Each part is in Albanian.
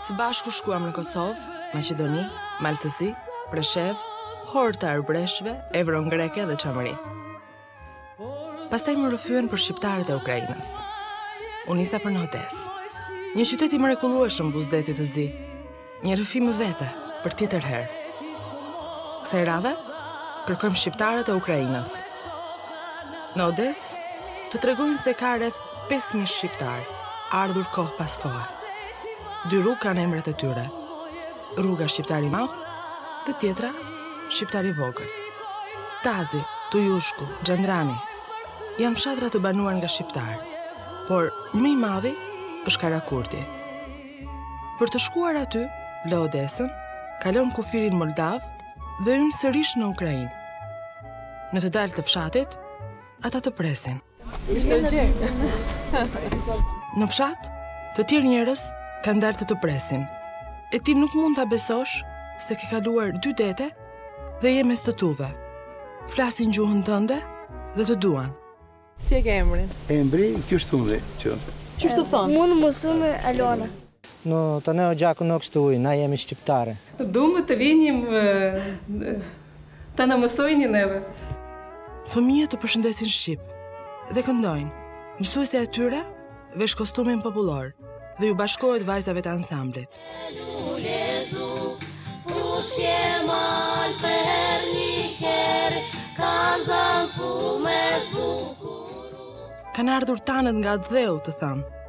Së bashku shkuam në Kosovë, Maqedoni, Mal të Zi, Preshevë, Horë të Arbreshëve, Evron Greke dhe Çamëri. Pastaj më rrëfyen për shqiptarët e Ukrainës. U nisa për në Odesë. Një qytet i mrekullueshëm buzë detit të zi. Një rrëfim më vete për tjetër herë. Kësaj radhe kërkojmë shqiptarët e Ukrainës. Në Odesë të tregojnë se ka rreth 5000 shqiptarë ardhur kohë pas kohe. Dy rrugë kanë emrat e tyre. Rruga Shqiptari i Madh dhe tjetra Shqiptari i Vogël. Tazi, Tujushku, Xhandrani, janë fshatra të banuar nga shqiptarë, por më i madhi është Karakurti. Për të shkuar aty, lë Odesën, kalon kufirin moldav dhe hyn sërish në Ukrainë. Në të dalë të fshatit, ata të presin. Ishte në gjengë. Në fshat, të tjerë njerëz kanë dalë të të presin. E ti nuk mund ta besosh se ke kaluar dy dete dhe je mes të tuve. Flasin gjuhën tënde dhe të duan. Si e ke emrin? Emri, kështu dhe, që. Qështu thonë? Mua më thonë Alona. Në të ne o gjaku nuk është ujë, na jemi shqiptare. Dumë të vinjim të na mësojni neve. Fëmijët të përshëndesin shqip dhe këndojnë. Mësuesja e tyre vesh kostumin popullor dhe iu bashkohet vajzave të ansamblit. Kanë ardhur tanët nga atdheu të thanë.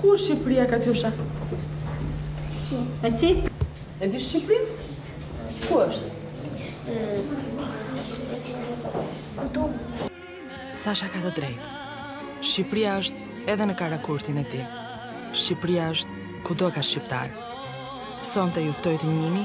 Ku është Shqipëria, Katjusha? Qi. E qi? E di Shqipërinë? Ku është? Këtu. Sasha ka të drejtë. Shqipëria është edhe në Karakurtin e tij. Shqipëria është kudo ka shqiptarë. Sonte ju ftoj të njihni,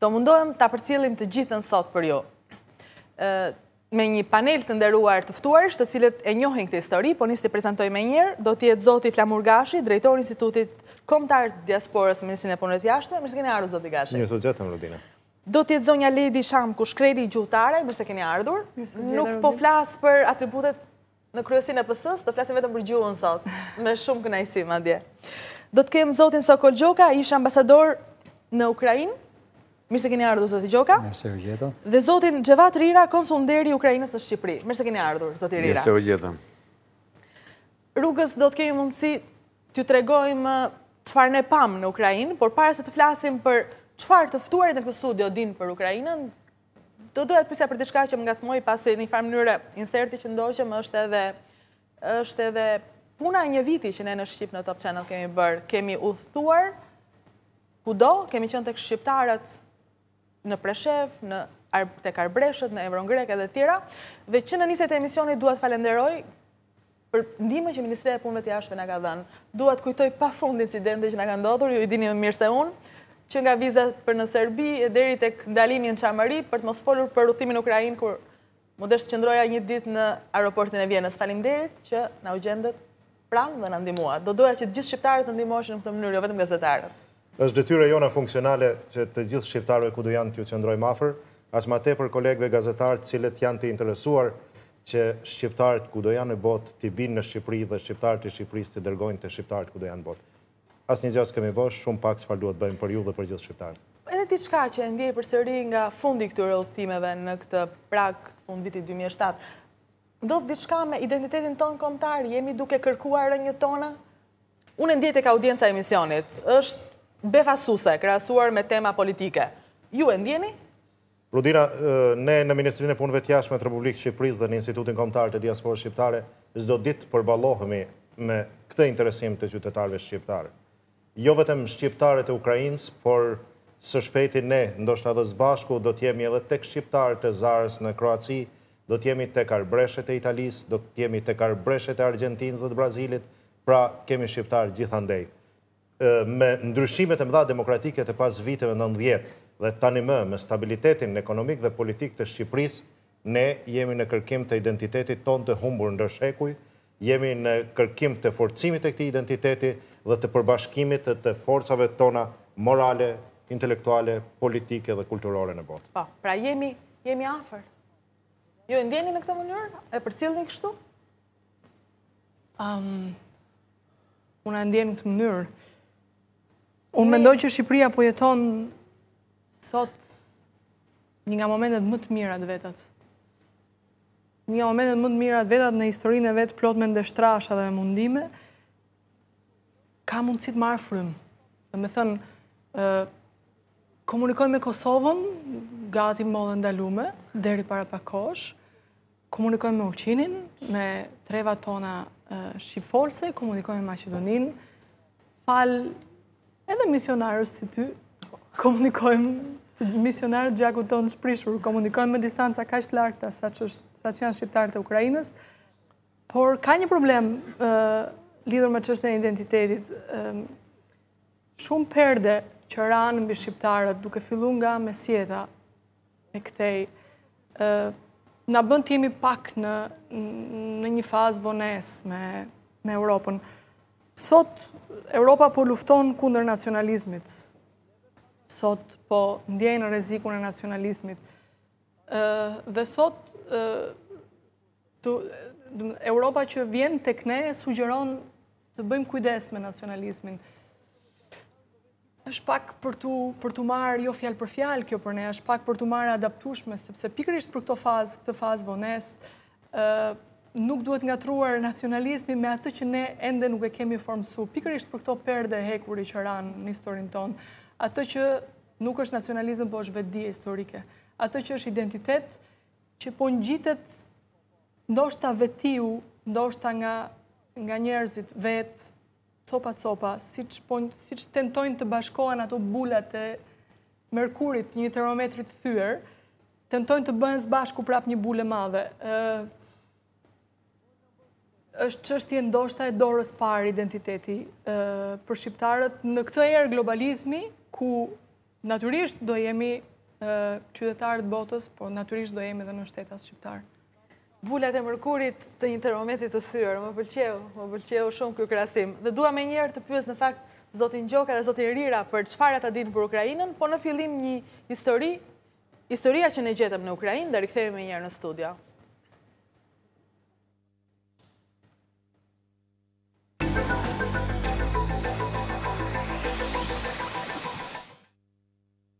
Do mundohem ta përcjellim të gjithën sot për ju. Me një panel të nderuar të ftuarish, të cilët e njohin këtë histori, po nis t'i prezantoj menjëherë, do të jetë Zoti Flamur Gashi, drejtor i Institutit Kombëtar të Diasporës, Ministrinë e Punëve të Jashtme, mirë se keni ardhur Zoti Gashi. Mirë se ju gjetëm Rudina. Do të jetë zonja Ledi Shamku Shkreli gjuhëtare, mirë se keni ardhur. Nuk po flas për atributet Në kryesinë e PS-së, do flasim vetëm për gjuhën sot, me shumë kënaqësi, madje. Do të kemë Zotin Sokol Gjoka, ish ambasador në Ukrainë, mirë se keni ardhur, Zoti Gjoka. Mirë se ju gjeta. Dhe Zotin Xhevat Rira, konsull nderi i Ukrainës në Shqipëri. Mirë se keni ardhur, Zoti Rira. Mirë se ju gjeta. Rrugës do të kemi mundësi t'ju tregojmë çfarë ne pamë në Ukrainë, por para se të flasim për çfarë të ftuarit në këtë studio dinë për Ukrainën, Do doja të pyesja për diçka që më ngacmoi pasi në një farë mënyre inserti që ndoqëm është edhe është edhe puna e një viti që ne në Shqip në Top Channel kemi bërë, kemi udhëtuar kudo, kemi qenë tek shqiptarët në Preshevë, në tek Arbreshët, në Evron grek e të tjera, dhe që në nisje të emisionit dua t'ju falënderoj Për ndihmën që Ministria e Punëve të Jashtme na ka dhënë, dua të kujtoj pafund incidente që na kanë ndodhur, ju i dini më mirë se unë, që nga viza për në Serbi e deri tek ndalimi në Çamëri për të mos folur për rrugëtimin në Ukrainë kur më desh të qëndroja një ditë në aeroportin e Vjenës. Faleminderit që na u gjendët pranë dhe na ndihmuat. Do doja që të gjithë shqiptarët të ndihmoheshin në këtë mënyrë, jo vetëm gazetarët. Është detyrë e jona funksionale që të gjithë shqiptarëve kudo janë t'ju qëndrojmë afër, aq ma tepër kolegëve gazetarë të cilët janë të interesuar që shqiptarët kudo janë në botë t'i binë në Shqipëri dhe shqiptarët e Shqipërisë t'i dërgojnë te shqiptarët kudo janë në botë. Asgjë s'kemi bërë, shumë pak çfarë duhet të bëjmë për ju dhe për gjithë shqiptarët. Edhe diçka që e ndjej përsëri nga fundi i këtyre udhëtimeve në këtë prag të fundvitit dy mijë e shtatë, ndodh diçka me identitetin tonë kombëtar, jemi duke kërkuar rrënjët tona? Unë e ndjej tek audienca e emisionit, është befasuse krahasuar me tema politike. Ju e ndjeni? Rudina, ne në Ministrinë e Punëve të Jashtme të Republikës Shqipërisë dhe në Institutin Kombëtar të Diasporës Shqiptare çdo ditë përballohemi me këtë interesim të qytetarëve shqiptarë. Jo vetëm shqiptarët e Ukrainës, por së shpejti ne, ndoshta dhe së bashku, do të jemi edhe tek shqiptarët e Zarës në Kroaci, do të jemi tek arbëreshët e Italisë, do të jemi tek arbëreshët e Argjentinës dhe të Brazilit, Pra, kemi shqiptarë gjithandej. Me ndryshimet e mëdha demokratike të pas viteve nëntëdhjetë dhe tani më me stabilitetin ekonomik dhe politik të Shqipërisë, ne jemi në kërkim të identitetit tonë të humbur ndër shekuj, jemi në kërkim të forcimit të këtij identiteti dhe të përbashkimit të forcave tona morale, intelektuale, politike dhe kulturore në botë. Po, pra jemi, jemi afër. Ju e ndjeni në këtë mënyrë? E përcillni kështu? Unë e ndjej në këtë mënyrë. Unë mendoj që Shqipëria po jeton sot një nga momentet më të mira të vetat. Një nga momentet më të mira të vetat në historinë e vet plot me ndeshtrasha dhe me mundime, ka mundësi të marrë frymë. Domethënë, komunikojmë me Kosovën, gati mollë e ndalume, deri para pak kohësh, Komunikojmë me Ulqinin, me treva tona shqipfolse, komunikojmë me Maqedoninë, falë edhe misionarëve si ty, komunikojmë misionarë të gjakut tonë të shprishur, komunikojmë me distanca kaq të largëta, sa që, sa që janë shqiptarët e Ukrainës, por ka një problem lidhur me çështjen e identitetit. Shumë perde që ranë mbi shqiptarët duke fillu nga mesjeta, E këtej, na bën të jemi pak në një fazë vonesë me Europën. Sot, Europa po lufton kundër nacionalizmit. Sot, po ndjen rrezikun e nacionalizmit. Dhe sot, Europa që vjen tek ne, sugjeron të bëjmë kujdes me nacionalizmin. është pak për t'u marrë, jo fjalë për fjalë kjo për ne, është pak për t'u marrë e adaptueshme, sepse pikërisht për këto fazë, këtë fazë vonesë, nuk duhet ngatërruar nacionalizmi me atë që ne ende nuk e kemi formësu, pikërisht për këto perde hekuri që ranë në historinë tonë, atë që nuk është nacionalizm, po është vetëdije historike, atë që është identitet, që po ngjitet ndoshta vetiu, ndoshta nga nga njerëzit vetë, copa copa, siç po, tentojnë të bashkohen ato bulat e merkurit një termometri të thyer, tentojnë të bëhen së bashku prap një bulë e madhe. është çështje ndoshta e dorës së parë identiteti për shqiptarët në këtë erë globalizmi ku natyrisht do jemi qytetarë të botës, po natyrisht do jemi dhe nënshtetas shqiptarë. Bulat e merkurit të një termometri të thyer, më pëlqeu, më pëlqeu shumë ky krahasim. Dhe dua menjëherë të pyes në fakt Zotin Gjoka dhe Zotin Rira për çfarë ata dinë për Ukrainën, po në fillim një histori Historia që ne gjetëm në Ukrainë dhe rikthehemi menjëherë në studio.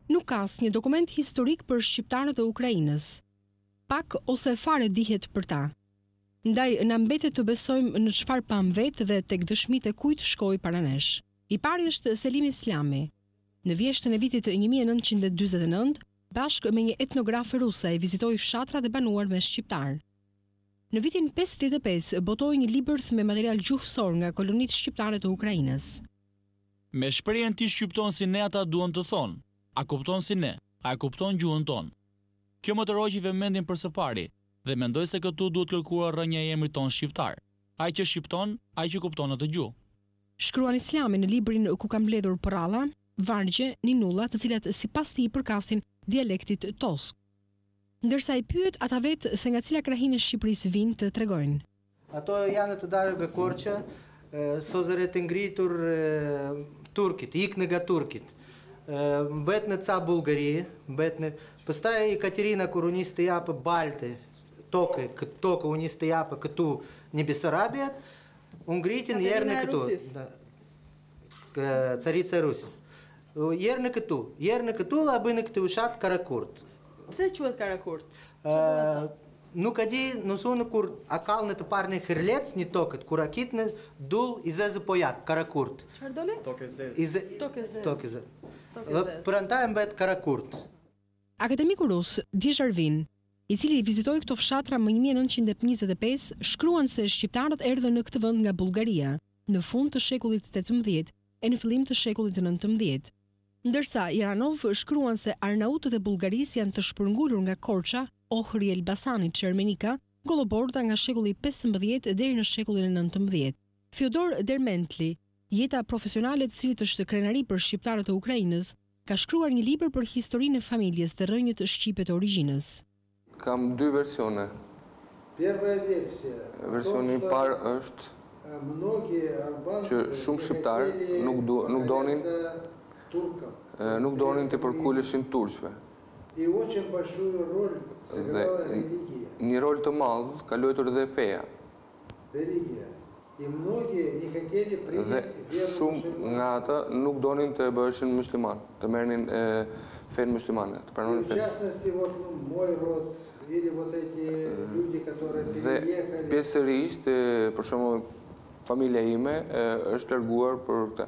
Nuk ka asnjë dokument historik për shqiptarët e Ukrainës. Pak ose fare dihet për ta. Ndaj na mbetet të besojmë në çfarë pamë vetë dhe tek dëshmitë e kujt shkoi para nesh. I pari është Selim Islami, Në vjeshtën e vitit një mijë e nëntëqind e dyzet e nëntë, bashkë me një etnografe ruse ai vizitoi fshatrat e banuar me shqiptarë. Në vitin pesëdhjetë e pesë botoi një libërth me material gjuhësor nga kolonitë shqiptare të Ukrainës. Me shprehjen ti shqypton si ne ata duan të thonë, a kupton si ne, a e kupton gjuhën tonë. Kjo më tërhoqi vëmendjen pikë së pari dhe mendoj se këtu duhet kërkuar rrënja e emrit tonë shqiptar, ai që shqypton, ai që kupton atë gjuhë. shkruan Islami në librin ku ka mbledhur përralla, vargje, ninulla të cilat sipas tij i përkasin dialektit tosk. Ndërsa i pyet ata vetë se nga cila krahinë e Shqipërisë vijnë të tregojnë. Ato janë të darë ga Korça, sozere të ngritur turkit, iknë ga turkit. Mbetnë ca Bullgari, mbetnë, pëstaj Ekaterina kur u nis të japë baltë, tokë, këtë tokë u nis të japë këtu në Besarabiat, U ngritën erdhën këtu. Carica e Rusisë. Erdhën këtu, erdhën këtu dhe bën këtë fshat Karakurt. Pse quhet Karakurt? Nuk e di, më thonë kur a kallnë në të parë në kërlec një tokët, kur a kitnë dull i zezë po jakë, karakurt. Çfarë dole? Tokë e zezë. Tokë e zezë. Tokë e zezë. Dhe për anda e mbet Karakurt. Akademiku rus, Djerzhavin, i cili vizitoi këto fshatra më një mijë e nëntëqind e njëzet e pesë, shkruan se shqiptarët erdhën në këtë vend nga Bullgaria në fund të shekullit të tetëmbëdhjetë e në fillim të shekullit të nëntëmbëdhjetë. Ndërsa, Iranov shkruan se arnautët e Bullgarisë janë të shpërngulur nga Korça, Ohri, Elbasani, Çermenika, Golloborda nga shekulli i pesëmbëdhjetë deri në shekullin e nëntëmbëdhjetë. Fjodor Dermentli, jeta profesionale e të cilit është krenari për shqiptarët e Ukrainës, Ka shkruar një libër për historinë e familjes dhe rrënjët shqipe të origjinës. Kam dy versione. Versioni i parë është që shumë shqiptarë nuk donin nuk donin t'i përkuleshin turqve. Dhe një rol të madh ka lojtur dhe feja. Dhe shumë nga ata nuk donin të bëheshin muslimanë, të merrnin fenë muslimane, të pranonin fenë. Dhe pjesërisht, për shembull, familja ime është larguar për këtë.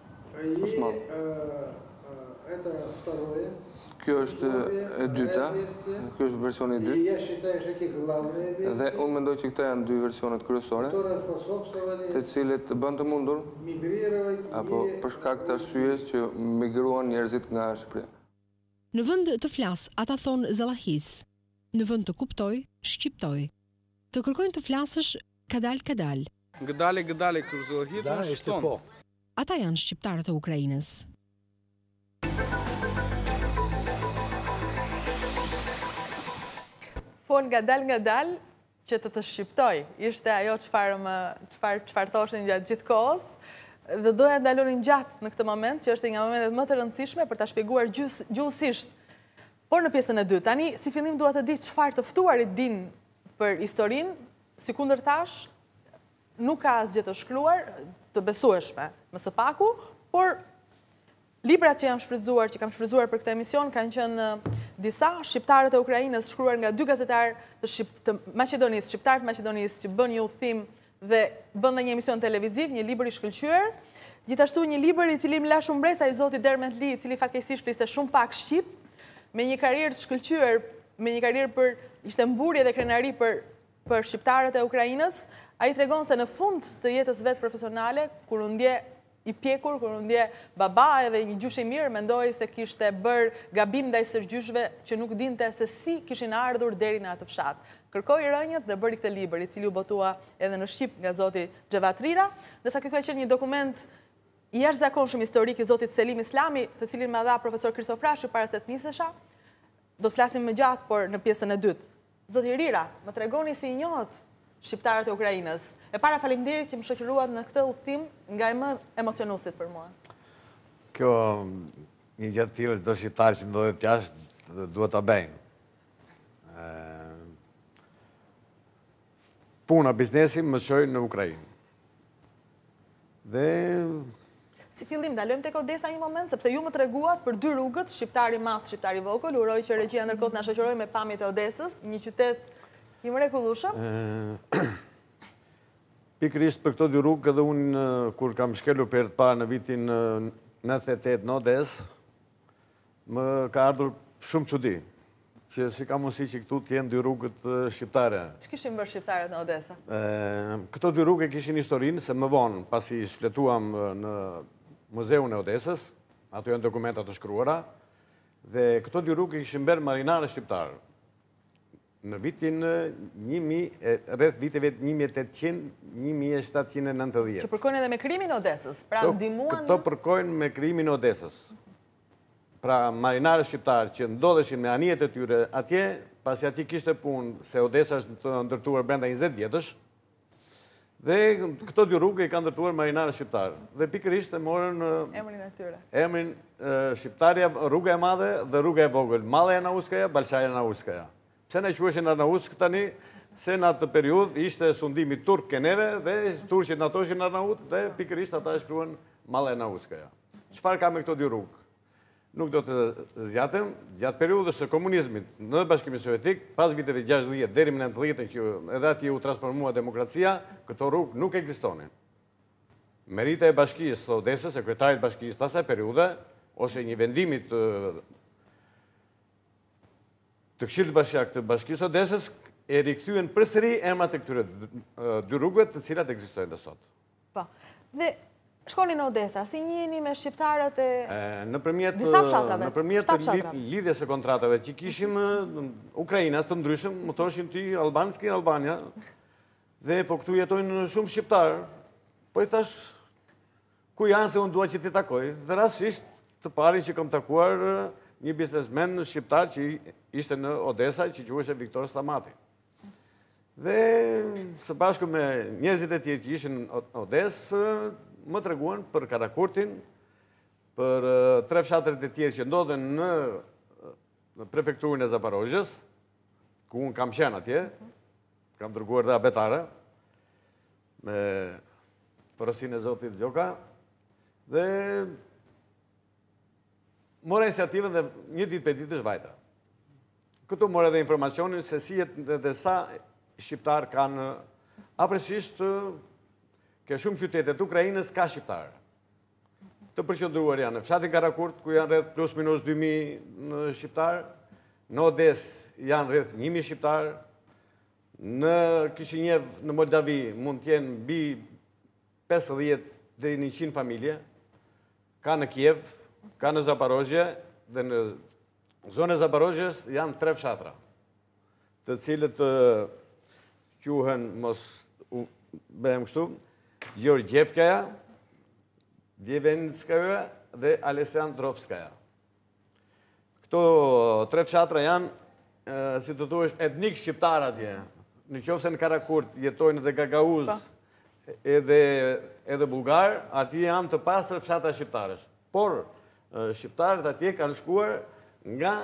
Kjo është e dyta, kjo është versioni i dytë. Dhe unë mendoj që këta janë dy versionet kryesore, të cilët bënë të mundur, apo për shkak të arsyes që migruan njerëzit nga Shqipëria. Në vend të flas, ata thonë zallahis, në vend të kuptoj, shqiptoj. Të kërkojnë të flasësh kadal kadal. Gëdale gëdale kur zallahit në shqiptonë. Ata janë shqiptarët e Ukrainës. Fol ngadalë ngadalë që të të shqiptoj. Ishte ajo çfarë më çfarë çfarë thoshin gjatë gjithë kohës dhe doja të ndalonim gjatë në këtë moment që është nga momentet më të rëndësishme për ta shpjeguar gjuhësisht. Por në pjesën e dytë, tani si fillim dua të di çfarë të ftuarit dinë Për historinë, sikundër thashë, nuk ka asgjë të shkruar, të besueshme, më së paku, por librat që janë shfrytëzuar, që kam shfrytëzuar për këtë emision, kanë qenë disa shqiptarët e Ukrainës shkruar nga dy gazetarë të, shqip, të Maqedonisë, shqiptarë të Maqedonisë që bënë një udhëtim dhe bën dhe një emision televiziv, një libër i shkëlqyer, gjithashtu një libër i cili më la shumë mbresa i zoti Derment Li, i cili fatkeqësisht fliste shumë pak Shqip, me një karrierë të shkëlqyer, me një karrierë për ishte mburrje dhe krenari për, për Shqiptarët e Ukrainës, ai tregon se në fund të jetës së vet profesionale, kur u ndje i pjekur, kur u ndje baba edhe një gjysh i mirë mendoi se kishte bërë gabim ndaj stërgjyshve që nuk dinte se si kishin ardhur deri në atë fshat. Kërkoi rrënjët dhe bëri këtë libër, i cili u botua edhe në Shqip nga zoti Xhevat Rira, ndërsa kjo ka qenë një dokument i jashtëzakonshëm historik i zotit Selim Islami, të cilin ma dha profesor Kristo Frashëri para se të nisesha, do të flasim më gjatë, por në pjesën e dytë. Zoti Rira, më tregoni si i njohët shqiptarët e Ukrainës. E para faleminderit që më shoqëruat në këtë udhëtim nga e më emocionuesit për mua. Kjo një gjë të tillë çdo shqiptar që ndodhet jashtë duhet ta bëjë. Puna, biznesi më çoi në Ukrainë. Dhe... Si fillim, ndalojmë tek Odesa një moment, sepse ju më treguat për dy rrugët, Shqiptari i Madh, Shqiptari i Vogël, uroj që regjia ndërkohë të na shoqërojë me pamjet e Odesës, një qytet i mrekullueshëm. Pikërisht për këto dy rrugë, edhe unë kur kam shkelur për herë të parë në vitin 98 në Odesë, Më ka ardhur shumë çudi, që si ka mundësi që këtu të jenë dy rrugë shqiptare. Ç'kishin bërë shqiptarët në Odesa? Këto dy rrugë e kishin historinë, se më vonë, pasi shfletuam në muzeun e Odesës, ato janë dokumenta të shkruara, dhe këto dy rrugë i kishin bërë marinarë shqiptarë. Në vitin një mijë, rreth viteve një mijë e tetëqind, një mijë e shtatëqind e nëntëdhjetë. Që përkojnë edhe me krijimin e Odesës, pra ndihmuan... Këto përkojnë me krijimin e Odesës. Pra marinarët shqiptarë që ndodheshin me anijet e tyre atje, pasi atje kishte punë, se Odesa është ndërtuar brenda 20 vjetësh, Dhe këto dy rrugë i ka ndërtuar marinarë shqiptarë. Dhe pikërisht e morën... Emrin e tyre. Emrin shqiptarja, rruga e madhe dhe rruga e vogël. Malaja Arnautskaja, Balshaja Arnautskaja. Pse na queshin Arnautsk tani, se në atë periudhë ishte sundimi turk ke neve dhe turqit na thoshin Arnaut dhe pikërisht ata e shkruan Malaja Arnautskaja. Çfarë ka me këto dy rrugë? Nuk do të zgjatem, gjatë periudhës së komunizmit në Bashkimin Sovjetik, pas viteve 60 deri më 90 që edhe atje u transformua demokracia, këto rrugë nuk ekzistonin. Merita e Bashkisë së Odesës, e kryetarit të Bashkisë të asaj periudhe, ose një vendimi të këshillit bashkiak të Bashkisë së Odesës, i rikthyen përsëri emrat e këtyre dy rrugëve të cilat ekzistojnë dhe sot. Po. Dhe shkoni në Odesa, si njiheni me shqiptarët e disa fshatrave? Nëpërmjet lidhjes së kontratave që kishim ukrainas të ndryshëm, më thoshin ti Albanski, Albania, dhe po këtu jetojnë shumë shqiptarë, po i thashë, ku janë se unë doja që t'i takoj, dhe rastësisht të parin që kam takuar një biznesmen shqiptar që ishte në Odesa, që quhej Viktor Stamati. Dhe së bashku me njerëzit e tjerë që ishin në Odesë, më treguan për Karakurtin, për tre fshatrat e tjerë që ndodhen në në prefekturën e Zaparozhës, ku unë kam qenë atje, kam dërguar dhe abetare, me porosinë e Zotit Gjoka, dhe Mora iniciativën dhe një ditë prej ditësh vajta. Këtu mora edhe informacionin se si edhe sa shqiptarë kanë afrësisht ke shumë qytete të Ukrainës ka shqiptarë. Të përqendruar janë në fshatin Karakurt, ku janë rreth plus minus 2.000 shqiptarë, në Odesë janë rreth 1.000 shqiptarë, në Kishinjev, në Moldavi, mund të jenë mbi pesëdhjetë deri njëqind familje, ka në Kiev, ka në Zaparozhje dhe në zonën e Zaparozhjes janë tre fshatra, të cilat të quhen mos gabohem kështu, Georgjevkaja, Djevenitskaja dhe Aleksandrovskaja. Këto tre fshatra janë, si të thuesh, etnikë shqiptarë atje. Në qoftë se në Karakurt jetojnë dhe gagauzë po. edhe, edhe bullgarë, atje janë të pastër fshatra shqiptarësh. Por, shqiptarët atje kanë shkuar nga,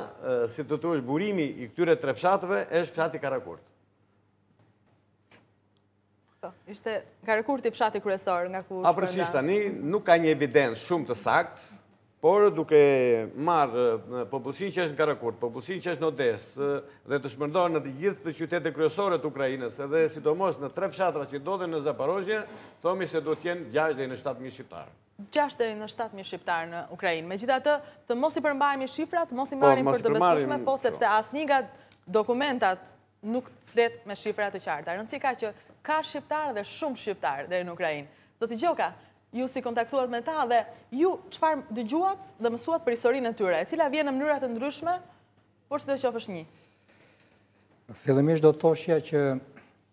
si të thuesh, burimi i këtyre tre fshatrave është fshati Karakurt. Po, ishte Karakurti fshati kryesor nga ku u shpërnda. Afërsisht tani, nuk ka një evidencë shumë të saktë, por duke marrë popullsinë që është në Karakurt, popullsinë që është në Odesë, dhe të shpërndarë në të gjithë qytetet kryesore të Ukrainës, edhe sidomos në tre fshatrat që ndodhen në Zaparozhje, thomi se do të jenë 6 deri në 7.000 shqiptarë. 6 deri në 7.000 shqiptarë në Ukrainë. Megjithatë, të mos i përmbajmë shifrat, mos i po, marrim për të besueshme, po sepse asnjë nga dokumentat nuk flet me shifra të qarta. Rëndësi ka që ka shqiptarë dhe shumë shqiptarë deri në Ukrainë. Zoti Gjoka, ju si kontaktuat me ta dhe ju çfarë dëgjuat dhe mësuat për historinë e tyre, e cila vjen në mënyra të ndryshme, por sidoqoftë është një. Fillimisht do të thoshja që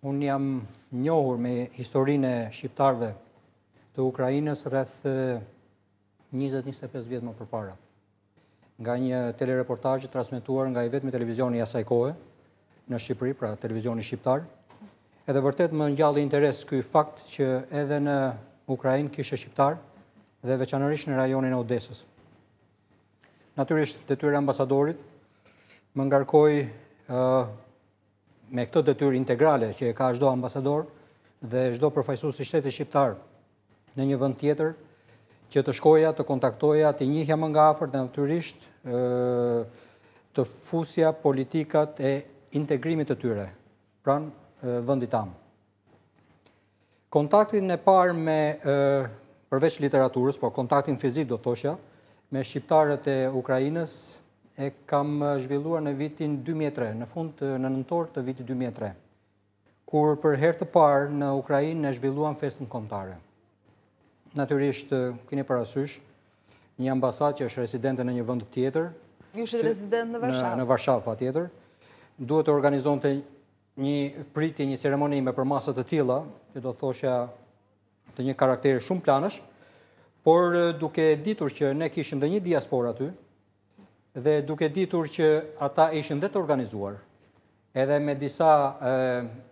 unë jam njohur me historinë e shqiptarëve të Ukrainës rreth 20-25 vjet më përpara. Nga një telereportazh i transmetuar nga i vetmi televizion i asaj kohe në Shqipëri, pra televizioni shqiptar, edhe vërtet më ngjalli interes ky fakt që edhe në Ukrainë kishte shqiptarë dhe veçanërisht në rajonin e Odesës. Natyrisht detyra e ambasadorit më ngarkoi me këtë detyrë integrale që e ka çdo ambasador dhe çdo përfaqësues i shtetit shqiptar në një vend tjetër, që të shkoja, të kontaktoja, t'i njihja më nga afër dhe natyrisht të fusja politikat e integrimit të tyre, pranë vendit amë. Kontaktin e parë me, përveç literaturës, po kontaktin fizik do thosha, me shqiptarët e Ukrainës, e kam zhvilluar në vitin 2003, në fund në nëntor të vitit 2003. kur për herë të parë në Ukrainë ne zhvilluam festën kombëtare. Natyrisht kini parasysh një ambasadë që është rezidente në një vend tjetër. Ju jeni rezident në Varshavë. Në Varshavë patjetër. Duhet të organizonte një pritje, një ceremoni me përmasa të tilla, që do thosha të një karakteri shumëplanësh, por duke ditur që ne kishim dhe një diasporë aty, dhe duke ditur që ata ishin dhe të organizuar, edhe me disa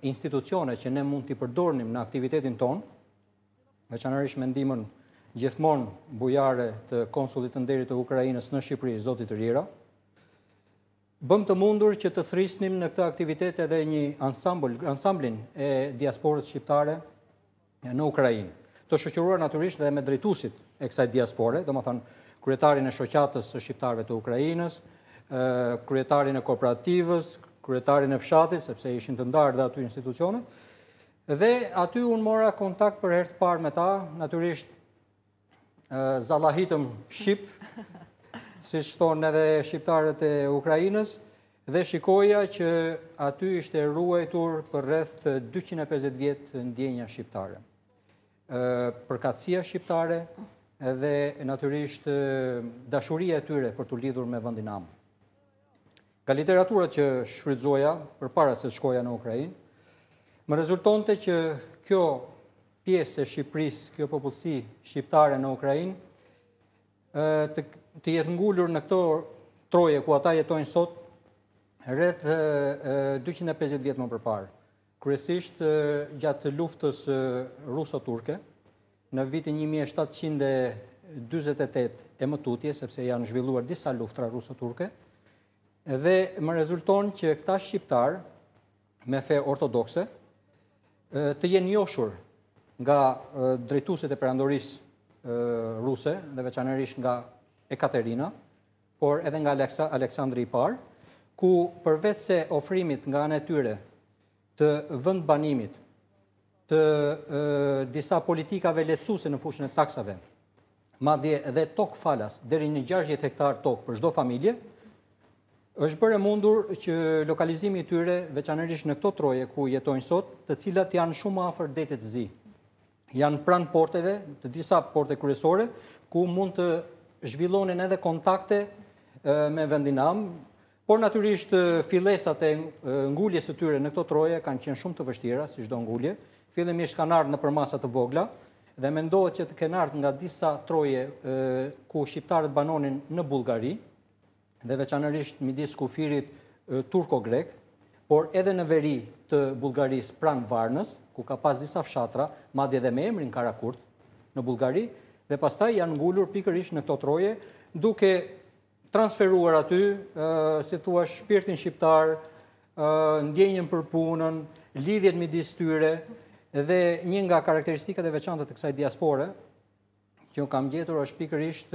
institucione që ne mund t'i përdornim në aktivitetin tonë, veçanërisht me ndihmën gjithmonë bujare të konsullit të nderit të Ukrainës në Shqipëri, zotit Rira, bëmë të mundur që të thrisnim në këtë aktivitet edhe një ansamblin e diasporës shqiptare, në Ukrainë, të shoqëruar natyrisht dhe me drejtuesit e kësaj diaspore, domethënë kryetarin e shoqatës së shqiptarëve të Ukrainës, kryetarin e kooperativës, kryetarin e fshatit, sepse ishin të ndarë dhe aty institucionet. Dhe aty unë mora kontakt për herë të parë me ta, natyrisht Zallahitëm shqip, siç thonë edhe shqiptarët e Ukrainës, dhe shikoja që aty ishte ruajtur për rreth 250 vjet ndjenja shqiptare. Përkatësia shqiptare dhe natyrisht dashuria e tyre për t'u lidhur me vendin amë. Nga literaturat që shfrytëzoja përpara se të shkoja në Ukrainë, më rezultonte që kjo pjesë e Shqipërisë, kjo popullsi shqiptare në Ukrainë, të, të jetë ngulur në këto troje ku ata jetojnë sot, rreth 250 vjet më përparë. Kryesisht gjatë luftës ruso-turke, në vitin 1748 e më tutje, sepse janë zhvilluar disa luftra ruso-turke, dhe më rezulton që këta shqiptarë me fe ortodokse të jenë njohur nga drejtuesit e perandorisë ruse dhe veçanërisht nga Ekaterina, por edhe nga Aleksandri i Parë, ku përveçse ofrimit nga ana e tyre të vendbanimit të disa politikave lehtësuese në fushën e taksave, madje edhe tokë falas deri në 60 hektar tokë për çdo familje, është bërë e mundur që lokalizimi i tyre, veçanërisht në këto troje ku jetojnë sot, të cilat janë shumë afër detit të zi. janë pranë porteve, të disa porte kryesore, ku mund të zhvillonin edhe kontakte me vendin amë, por natyrisht fillesat e nguljes së tyre në këto troje kanë qenë shumë të vështira, si çdo ngulje, fillimisht kanë ardhë në përmasa të vogla, dhe mendohet që të kenë ardhë nga disa troje ku shqiptarët banonin në Bullgari, dhe veçanërisht midis kufirit turko-grek, por edhe në veri të Bullgarisë pranë Varnës, ku ka pas disa fshatra, madje dhe me emrin Karakurt në Bullgari, dhe pastaj janë ngulur pikërisht në këto troje, duke transferuar aty, si thuash, shpirtin shqiptar, ndjenjën për punën, lidhjet midis tyre dhe një nga karakteristikat e veçanta të kësaj diaspore, që kam gjetur është pikërisht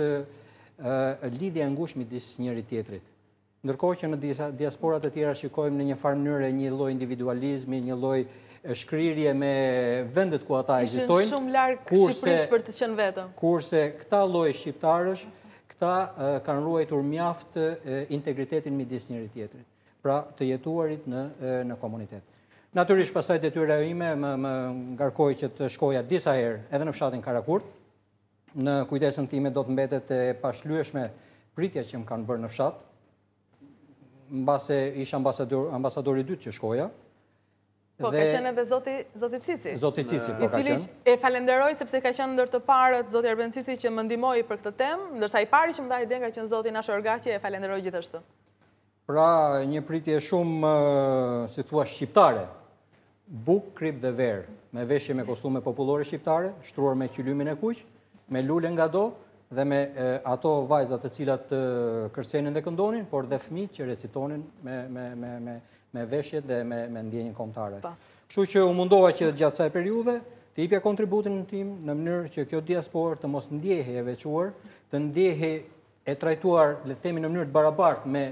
lidhja e ngushtë midis njëri tjetrit. Ndërkohë që në diasporat e tjera shikojmë në një farë mënyre një lloj individualizmi, një lloj shkrirje me vendet ku ata ekzistojnë. Ishin shumë larg Shqipërisë për të qenë vetëm. Kurse këta lloj shqiptarësh, këta kanë ruajtur mjaft integritetin midis njëri tjetrit. pra të jetuarit në, në komunitet. Natyrisht pastaj detyra ime më, më ngarkoi që të shkoja disa herë edhe në fshatin Karakurt, në kujtesën time do të mbetet e pashlyeshme pritja që më kanë bërë në fshat, mbase isha ambasador, ambasador i dytë që shkoja, Po, ka qenë edhe zoti Cici. Zoti Cici, po ka qenë. Të cilin e falenderoj sepse ka qenë ndër të parët zoti Arben Cici që më ndihmoi për këtë temë, ndërsa i pari që më dha idenë ka qenë zoti Nasho Jorgaqi e falenderoj gjithashtu. Pra, një pritje shumë, si thua, shqiptare, bukë, kripë dhe verë, me veshje me kostume popullore shqiptare, shtruar me qilimin e kuq, me lule ngado, dhe me ato vajza të cilat kërcenin dhe këndonin, por dhe fëmijë që recitonin me me veshjet dhe me, me ndjenjën kombëtare. Po. Kështu që u mundova që gjatë kësaj periudhe të jepja kontributin tim në mënyrë që kjo diasporë të mos ndjehej e veçuar, të ndjehej e trajtuar, le të themi në mënyrë të barabartë me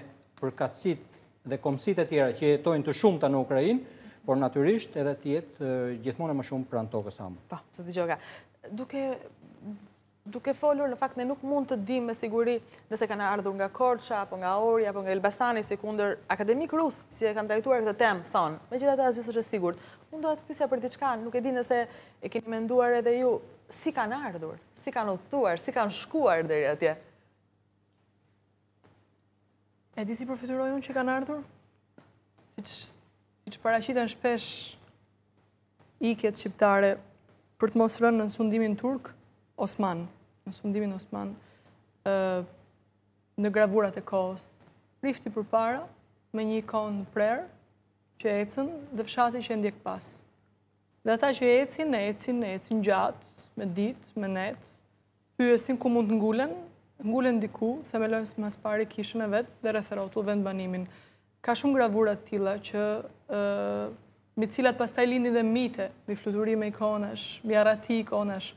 përkatësitë dhe kombësitë e tjera që jetojnë të shumta në Ukrainë, por natyrisht edhe të jetë gjithmonë më shumë pranë tokës amë. Po, se dëgjoka. Duke Duke folur, në fakt ne nuk mund të dimë me siguri nëse kanë ardhur nga Korça apo nga Ohri apo nga Elbasani, sikundër akademikë rusë që e kanë trajtuar këtë temë, thonë. Megjithatë asgjë s'është e sigurt. Unë doja të pysja për diçka, nuk e di nëse e keni menduar edhe ju, si kanë ardhur, si kanë udhëtuar, si kanë shkuar deri atje? E di si përfytyroj unë që kanë ardhur? Siç paraqiten shpesh ikjet shqiptare për të mos rënë në sundimin turk, osman, në sundimin osman, në gravurat e kohës, prifti përpara, me një ikonë në krye, që ecën dhe fshati që e ndjek pas. Dhe ata që ecin, ecin, ecin gjatë, me ditë, me netë, Pyesin ku mund të ngulen, ngulen diku, themelojnë më së pari kishën e vet dhe rreth e rrotull vendbanimin. Ka shumë gravura të tilla që mbi të cilat pastaj lindin dhe mite, mbi fluturime ikonash, mbi arrati ikonash.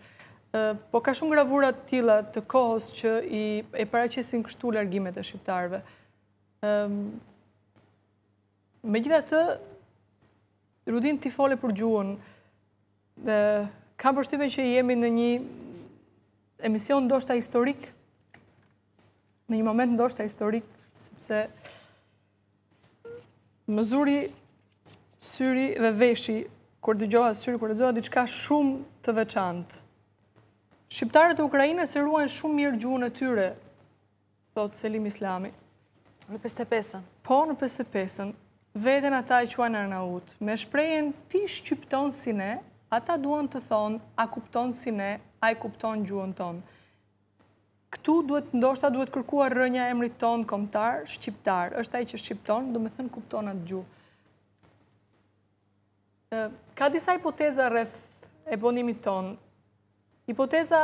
Po ka shumë gravura të tilla të kohës që i paraqesin kështu largimet e shqiptarëve. Megjithatë, Rudin ti fole për gjuhën, dhe kam përshtypjen që jemi në një emision ndoshta historik, në një moment ndoshta historik, sepse më zuri syri dhe veshi, kur dëgjova syri, kur dëgjova diçka shumë të veçantë. Shqiptarët e Ukrainës e ruajnë shumë mirë gjuhën e tyre, thotë Selim Islami. Në 55-ën? Po, në 55-ën. Veten ata e quajnë Arnaut. Me shprehjen ti shqypton si ne, ata duan të thonë a kupton si ne, a e kupton gjuhën tonë. Këtu duhet, ndoshta duhet kërkuar rrënja e emrit tonë kombëtar, shqiptar, është ai që shqipton, domethënë kupton atë gjuhë. Ka disa hipoteza rreth etnonimit tonë. Hipoteza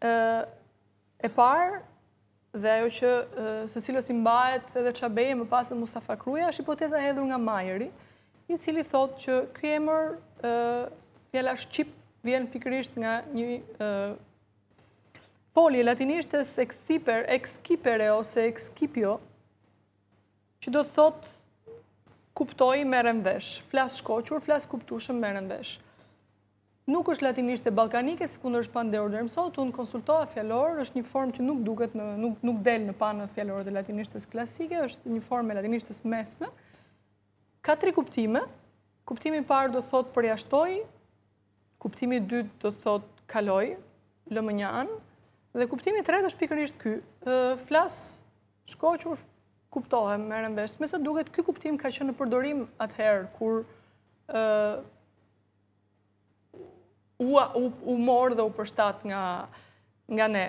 e parë dhe ajo që së cilës i mbahet edhe Çabej e më pas dhe Mustafa Kruja, është hipoteza e hedhur nga Majeri, i cili thotë që ky emër fjala shqip vjen pikërisht nga një folje e latinishtes ex-kiper, ex-kipere ose ex-kipio, Që do të thotë, kuptoj, merrem vesh. Flas shkoqur, flas kuptueshëm, merrem vesh. Nuk është latinishte ballkanike, sikundër është pandehur dhe rëmësot, unë konsultova fjalorë, është një form që nuk duket, nuk del nëpër fjalorët e latinishtes klasike, është një form e latinishtes së mesme. Ka tri kuptime, kuptimi i parë do të thotë përjashtoj, kuptimi i dytë do të thotë kaloj, lë mënjanë, dhe kuptimi i tretë është pikërisht ky, flas shkoqur, Kuptohem, merrem vesh. Me sa duket, ky kuptim ka qenë në përdorim atëherë, kur u mor dhe u përshtat nga ne.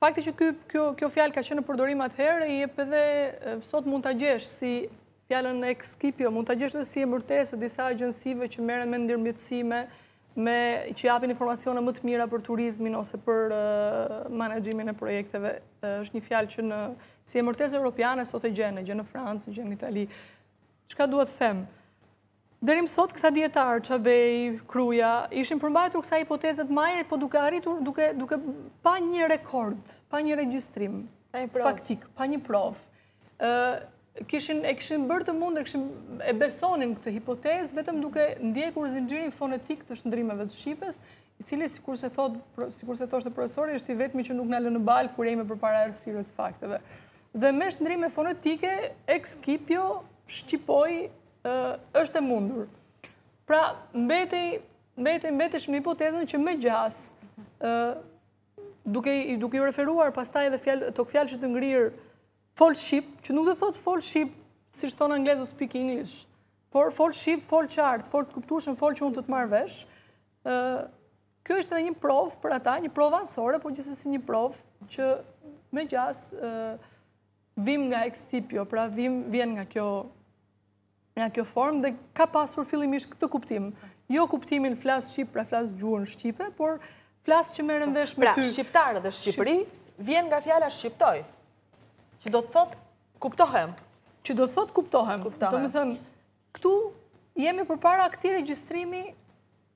Fakti që kjo fjalë ka qenë në përdorim atëherë, jep edhe sot mund ta gjesh si fjalën excipio, mund ta gjesh dhe si emërtesë e disa agjensive që merren me ndërmjetësime, nështë me që japin informacione më të mira për turizmin ose për manaxhimin e projekteve. është një fjalë që si emërtesë europiane sot e gjen, e gjen në Francë, gjen në Itali. Çka duhet të them? Deri më sot, këta dijetarë, Çabej, Kruja, i ishin përmbajtur kësaj hipoteze të Majerit, po duke arritur, duke pa një rekord, pa një regjistrim, pra- faktik, pa një provë. e kishin bërë të mundër, e besonin këtë hipotezë, vetëm duke ndjekur zinxhirin fonetik të shndërrimeve të shqipes, i cili, sikurse thoshte profesori, është i vetmi që nuk na lë në baltë, kur jemi përpara errësirës së fakteve. Dhe me shndërrime fonetike, excipio, shqipoj, është e mundur. Pra, mbetej, mbetej, mbeteshim në hipotezën që me gjasë, Duke i duke iu referuar pastaj edhe fjalë togfjalëshit të ngrirë fol shqip, që nuk do të thotë fol shqip siç thonë anglezët speak english, por fol shqip, fol qartë, fol të kuptueshëm, fol që unë të të marr vesh. ë Kjo është edhe një provë për ata, një provë anësore, po gjithsesi një provë që me gjasë ë vim nga Excipio, pra vim vjen nga kjo Nga kjo formë dhe ka pasur fillimisht këtë kuptim. Jo kuptimin flas shqip, pra flas gjuhën shqipe, por flas që merrem vesh me pra, ty. Pra, shqiptar dhe Shqipëri vjen nga fjala shqiptoj, që do të thotë kuptohem. Që do të thotë kuptohem. Domethënë, këtu jemi përpara këtij regjistrimi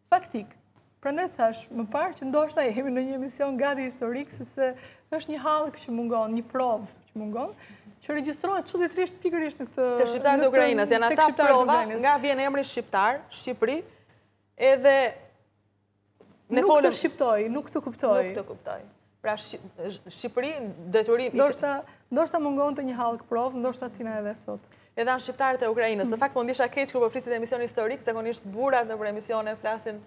Faktik, prandaj thashë, më parë që ndoshta jemi në një emision gati historik, sepse është një hallkë që mungon, një provë që mungon, që regjistrohet që ditërisht pikërisht në këtë... Te shqiptarët e Ukrainës, janë ata prova nga vjen emri shqiptar, Shqipëri, edhe... Nuk të shqiptoj, nuk të kuptoj. Nuk të kuptoj. Pra Shqipëri, deturim... Ndoshta mungonte një hallkë provë, ndoshta ti na e dhe sot. E dhanë shqiptarët e Ukrainës, në fakt po ndihesha keq kur po flisnit e emision historik, zakonisht burrat nëpër emisione, flasin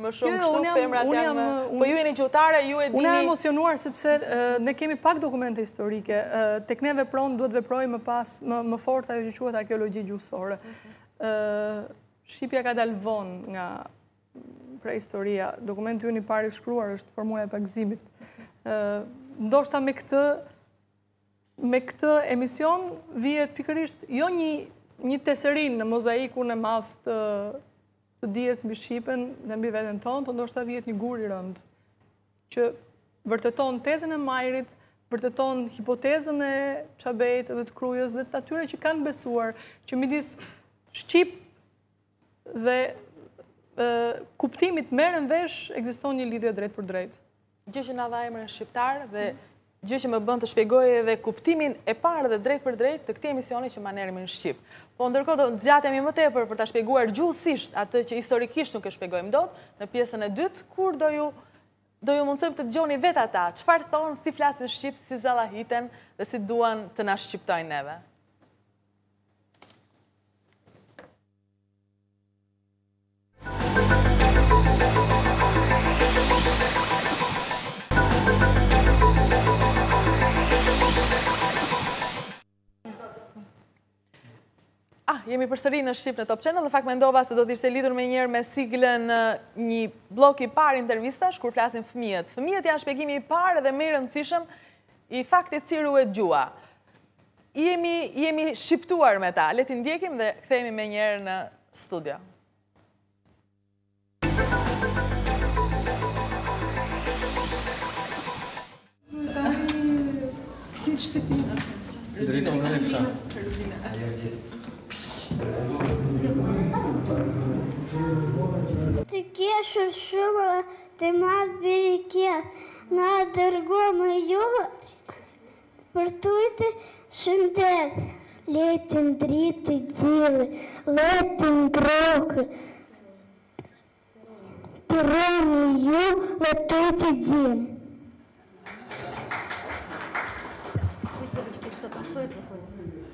më shumë jo, kështu, femrat janë më... Po ju jeni gjuhëtare, ju e dini... Unë e emocionuar, sepse ne kemi pak dokumente historike, tek ne vepron, duhet të veprojë më pas, më fort, ajo që quhet arkeologi gjuhësore. Shqipja ka dalë vonë nga Prehistoria, dokumenti ynë i parë i shkruar është formula e pagëzimit. Ndoshta me këtë, me këtë emision vihet pikërisht jo një, një teserinë në mozaikun e madh të, të dijes mbi Shqipen dhe mbi veten tonë, po ndoshta vihet një gur i rëndë që vërteton tezën e Majrit, vërteton hipotezën e Çabejt dhe të Krujës dhe të atyre që kanë besuar që midis Shqip Dhe kuptimit merren vesh, ekziston një lidhje drejtpërdrejt. Gjë që na dha emrin shqiptar dhe gjë që më bën të shpjegoj edhe kuptimin e parë dhe drejtpërdrejt të këtij emisioni që mban emrin Shqip. Po ndërkohë do të zgjatemi më tepër për të shpjeguar gjuhësisht atë që historikisht nuk e shpjegojmë dot në pjesën e dytë, kur do ju do ju mundësojmë të dëgjoni vetë ata, çfarë thonë si flasin Shqip, si zallahiten dhe si duan të na shqiptojnë neve. jemi përsëri në Shqip në Top Channel, në fakt mendova se do të ishte lidhur menjëherë me siglën një bllok i parë intervistash, kur flasin fëmijët. Fëmijët janë shpjegimi i parë dhe më i rëndësishëm i faktit si ruhet gjuha. Jemi, jemi shqiptuar me ta. Le t'i ndjekim dhe kthehemi menjëherë në studio. Drejton në në fsha. Të kje shumë shumë të madhë bereqet, ne dërgojmë juve, Për tujt shëndet, le të ndritë dielli, le të ngrohë të rroni ju dhe tujt e gjinë.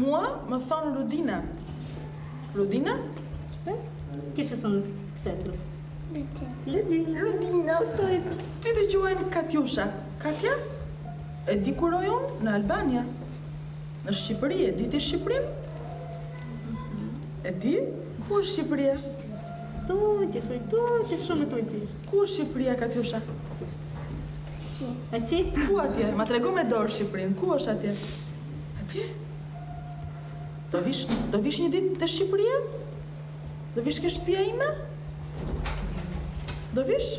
Mua më thonë Rudina. Rudina? Shpe? Kështu të thonë Setu? Rudina. Rudina. Rudina. Shukajtë. Ty të gjuhen Katjusha. Katja? E di ku rroj unë në Albania. Në Shqipëri, e di ti Shqipërinë? E di? Ku është Shqipëria? Tuti, thuj, tuti, shumë tuti ishtë. Ku është Shqipëria, Katjusha? Ku? Ku është? Ku atje? Ma tregu me dorë Shqipërinë, ku është atje? Atje? Do vish, do vish një ditë te Shqipëria? Do vish ke shpia ime? Do vish?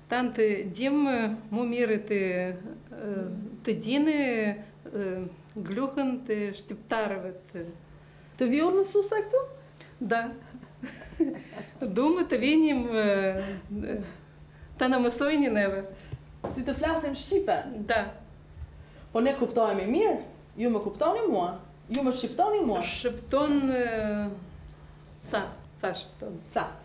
Ta dimë më mirë të të dimë gluhën të shqiptarëve të. Të vi urë në susa këtu? Da. Dumë të vinë të na mësojnë neve. Si të flasim shqip? Da. Po ne kuptohemi mirë? Ju më kuptoni mua? Ju më shqiptoni mua? Shqipton ca. Ca shqipton. Ca.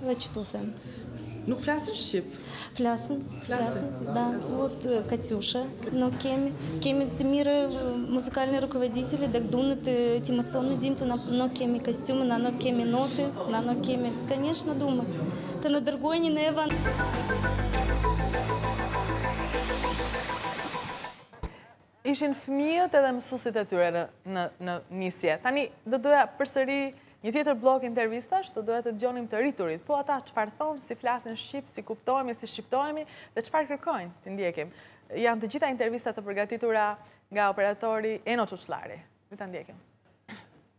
Dhe qëtu them. Nuk flasin shqip? Flasin, flasin, da, vot Katyusha. No kemi, kemi të mirë muzikalne rukoveditele, dhe kë do na t'i mësojnë dimë, no nuk kemi kostyme, no nuk kemi note, no nuk kemi, kanjeshna dumë, të na dërgojnë neve. Ishin fëmijët edhe mësuesit e tyre në nisje. Tani, do doja përsëri një tjetër blok intervistash, do doja të dëgjonim të rriturit, po ata çfarë thonë, si flasin shqip, si kuptohemi, si shqiptohemi, dhe çfarë kërkojnë, t'i ndjekim. Janë të gjitha intervista të përgatitura nga operatori Eno Çuçllari. Le t'i ndjekim.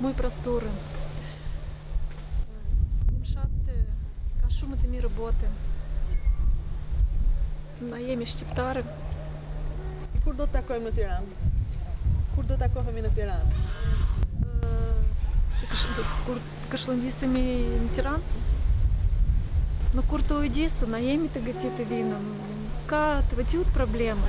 Muj prasturë. Në fshat ka shumë të mirë botë. Na jemi shqiptarë. Kur do të takohemi në Tiranë? Kur do të takohemi në Tiranë? Qysh do nisemi në Tiranë? No kur të ujdisë, na jemi të gati të vimë. Ka të vetjut probleme.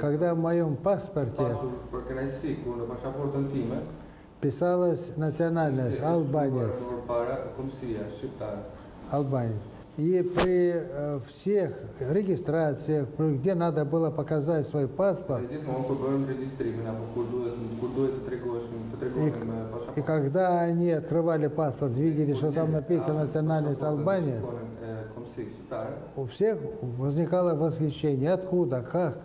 когда в моем паспорте писалась национальность, албанец. Албанец. И при э, всех регистрациях, где надо было показать свой паспорт... Э, и, и когда они открывали паспорт, видели, что там написано а, «Национальность Албания», э, у всех возникало восхищение. Откуда, как?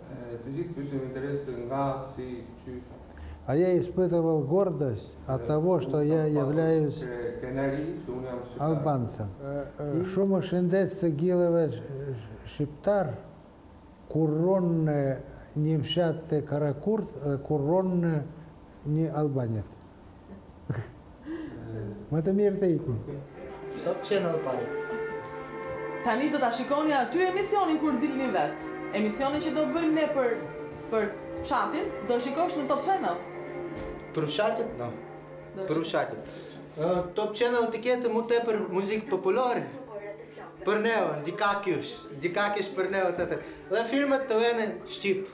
А я испытывал гордость от того, что я являюсь албанцем. Шума Шиндетса Гилова Шиптар, куронный немчатый каракурт, куронный не албанец. Më të mirë të jemi. Sa të qenë edhe pare. Tani do ta shikoni aty emisionin kur dilni vetë. Emisionin që do bëjmë ne për fshatin, do e shikosh në Top Channel. Për fshatin? No. Për fshatin. Top Channel të ketë më tepër muzikë popullore. Për neve, dika kish, dika kish për neve të të të. Dhe filmat të vënë shqip.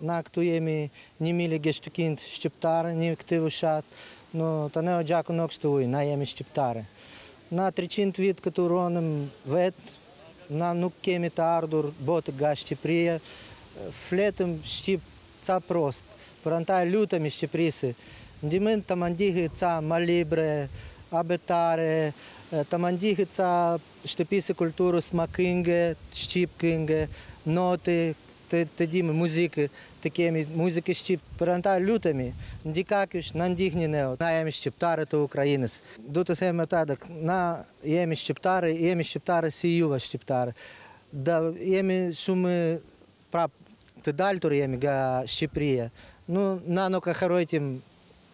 Na këtu jemi nji mile gjeshtëkind shqiptare nji këti vushat no të ne o gjaku nok është uj na jemi shqiptare na triqind vit këtu rronëm vet na nuk kemi të ardhur botë ga Shqipëria fletëm shqip ca prost për antaj lutemi Shqipërisë ndimën të ma ndihi ca ma libre abetare të ma ndihi ca Shtëpisë së Kulturës, ma këngë, shqip këngë, notë, të dimë muzikë, të kemi muzikë shqip, për antaj lutemi, ndikakysh, na ndihni ne, na jemi shqiptarë të Ukrainës, du të them ata dëk, na jemi shqiptarë, jemi shqiptarë si juve shqiptarë, da jemi shumë prapë të daltur jemi ga Shqipëria, nu na nuk e harrojtim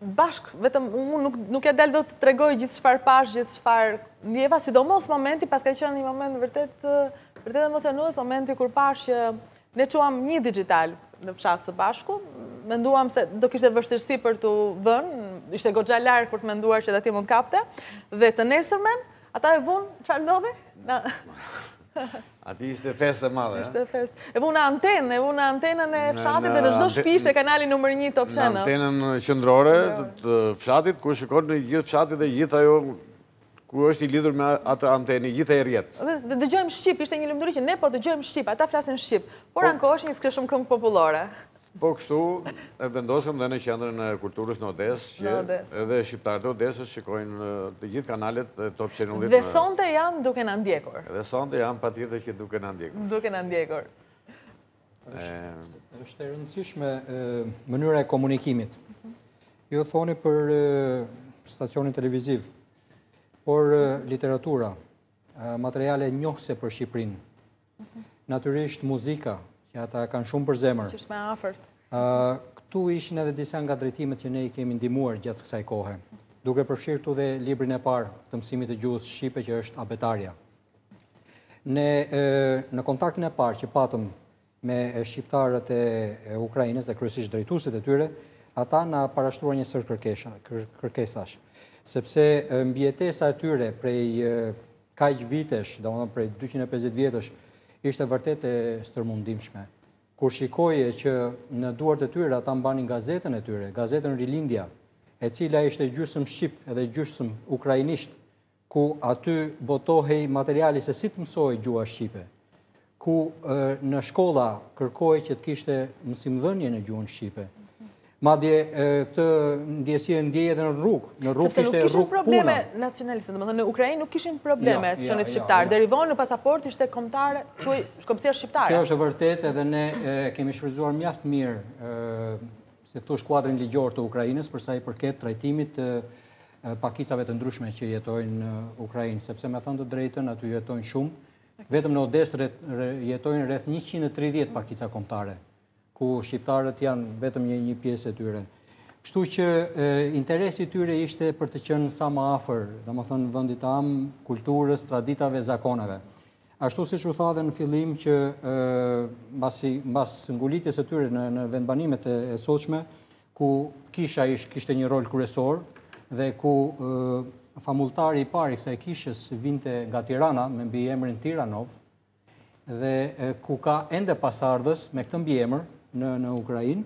Bashkë, vetëm unë nuk ia dal dot të tregoj gjithçfarë pashë, gjithçfarë ndjeva, sidomos momenti, pasi ka qënë një moment vërtet, vërtet emocionues, momenti kur pashë që ne çuam një digital në fshat së bashku, menduam se do kishte vështirësi për t'u vënë, ishte goxha larg për të menduar që dhe aty mund kapte, dhe të nesërmen, ata e vunë, çfarë ndodhi? Aty ishte festë e madhe, e? Ishte festë. E vunë antenë, e vunë antenën e fshatit dhe në çdo shpi ishte kanali numër një Top Channel. Në antenën qëndrore të fshatit, ku shikon gjithë fshati dhe gjithë ai kush është i lidhur me atë antenë, gjithë ai rrjet. Dhe dëgjojmë Shqip, ishte një lumturi që ne po dëgjojmë Shqip, ata flasin Shqip, por anko është një s'kështë shumë këngë popullore. Po kështu e vendosëm dhe në qendrën e kulturës në Odesë, që edhe shqiptarët e Odesës shikojnë të gjithë kanalet e Top Channel-it. Dhe sonte janë duke na ndjekur. Dhe sonte janë patjetër që duke na ndjekur. Duke na ndjekur. Është e rëndësishme mënyra e komunikimit. Ju thoni për stacionin televiziv, por literatura, materiale njohëse për Shqipërinë, Natyrisht muzika, që ata e kanë shumë për zemër. Që është më afër. Këtu ishin edhe disa nga drejtimet që ne i kemi ndihmuar gjatë kësaj kohe, duke përfshirë këtu dhe librin e parë të mësimit të gjuhës Shqipe që është Abetarja. Ne në kontaktin e parë që patëm me shqiptarët e Ukrainës dhe kryesisht drejtuesit e tyre, ata na parashtruan një sërë kërkesash, sepse mbijetesa e tyre prej kaq vitesh, domethënë prej dyqind e pesëdhjetë vjetësh, ishte vërtet e stërmundimshme. Kur shikoje që në duart e tyre ata mbanin gazetën e tyre, gazetën Rilindja, e cila ishte gjysëm shqip edhe gjysëm ukrainisht, ku aty botohej materiali se si të mësohej gjuha shqipe. ku në shkolla kërkohej që të kishte mësimdhënie në gjuhën shqipe. Madje këtë ndjesi e ndjej edhe në rrugë, në rrugë kishte rrugë puna. Sepse nuk kishin probleme nacionaliste, domethënë në Ukrainë nuk kishin probleme të qenit shqiptar. Deri vonë në pasaportë ishte kombëtar, që është kombësia shqiptare. Kjo është e vërtetë edhe ne kemi shfrytëzuar mjaft mirë si të thuash kuadrin ligjor të Ukrainës për sa i përket trajtimit të pakicave të ndryshme që jetojnë në Ukrainë, sepse me thënë të drejtën aty jetojnë shumë Vetëm në Odesë jetojnë rreth 130 pakica kombëtare, ku shqiptarët janë vetëm një pjesë e tyre. Kështu që interesi i tyre ishte për të qenë sa më afër, domethënë vendit amë, kulturës, traditave, zakoneve. Ashtu siç u tha dhe në fillim që mbasi mbas ngulitjes së tyre në në vendbanimet e sotshme, ku kisha ish kishte një rol kryesor dhe ku famulltari i parë i kësaj kishës vinte nga Tirana me mbiemrin Tiranov dhe ku ka ende pasardhës me këtë mbiemër në në Ukrainë.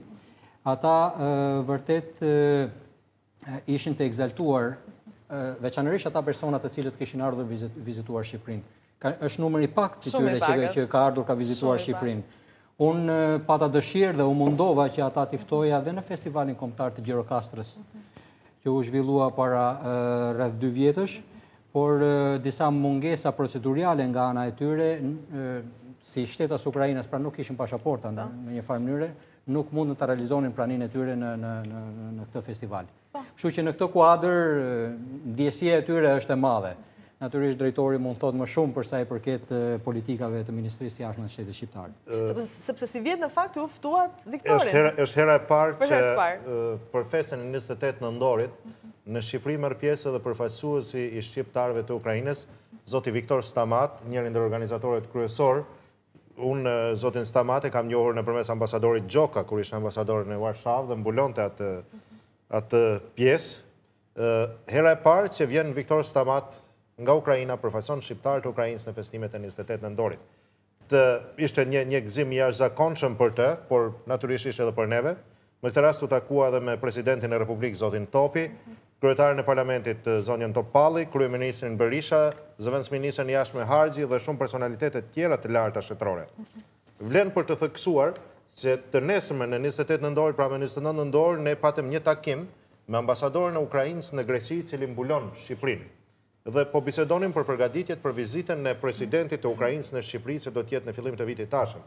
Ata vërtet ishin të ekzaltuar veçanërisht ata persona të cilët kishin ardhur vizituar Shqipërinë. Është numër i pakët i tyre që ka ardhur, ka vizituar Shqipërinë. Unë pata dëshirë dhe u mundova që ata t'i ftoja edhe në festivalin kombëtar të Gjirokastrës, që u zhvillua para rreth dy vjetësh, por disa mungesa proceduriale nga ana e tyre, si shtetas ukrainas, pra nuk kishin pashaporta në një farë mënyre, nuk mundën ta realizonin praninë e tyre në këtë festival. Kështu që në këtë kuadër, ndjesia e tyre është e madhe. Natyrisht drejtori mund të thotë më shumë përsa i përket politikave të Ministrisë të Jashtme të Shtetit Shqiptar. Sepse sivjet në fakt ju ftuat Viktorin. Është hera e parë që për festën e 28 nëntorit në Shqipëri merr pjesë edhe përfaqësuesi i shqiptarëve të Ukrainës, zoti Viktor Stamat, njëri ndër organizatorët kryesorë Unë zotin Stamat e kam njohur nëpërmes ambasadorit Gjoka, kur ishte ambasador në Varshavë dhe mbulonte atë, atë pjesë. Hera e parë që vjen Viktor Stamat nga Ukraina, përfaqëson shqiptarët e Ukrainës në festimet e 28 nëntorit. Të ishte një, një gëzim i jashtëzakonshëm për të, por natyrisht ishte edhe për neve, Me këtë rast u takua edhe me Presidentin e Republikës, zotin Topi, Kryetarin e Parlamentit, zonjën Topalli, Kryeministrin Berisha, Zëvendësministren e Jashtme Harxhi dhe shumë personalitete të tjera të larta shtetërore. Vlen për të theksuar se të nesërmen e 28 nëntorit, pra më 29 nëntor, ne patëm një takim me ambasadorin e Ukrainës në Greqi, i cili mbulon Shqipërinë. Dhe po bisedonim për përgatitjet për vizitën e presidentit të Ukrainës në Shqipëri, që do të jetë në fillim të vitit të ardhshëm.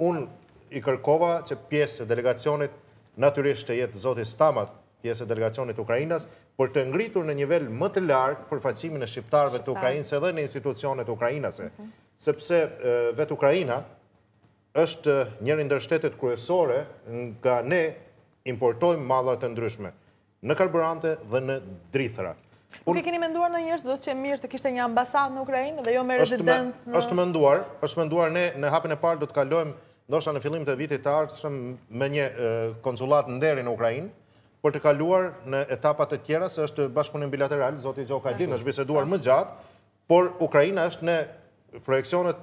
Unë i kërkova që pjesë e delegacionit natyrisht të jetë zoti Stamat, pjesë e delegacionit ukrainas, për të ngritur në nivel më të lartë përfaqësimin e shqiptarëve të Ukrainës edhe në institucionet ukrainase, mhm. sepse vetë Ukraina është njëri ndër shtetet kryesore nga ne importojmë mallra të ndryshme. në karburante dhe në drithëra. Nuk e keni menduar ndonjëherë se do të qe mirë të kishte një ambasadë në Ukrainë dhe jo me rezident në... është menduar, është menduar ne në hapin e parë do të kalojmë ndoshta në fillim të vitit të ardhshëm me një konsullatë nderi në Ukrainë, për të kaluar në etapat e tjera, se është bashkëpunim bilateral, zoti Gjoka e di është biseduar më gjatë, por Ukraina është në projeksionet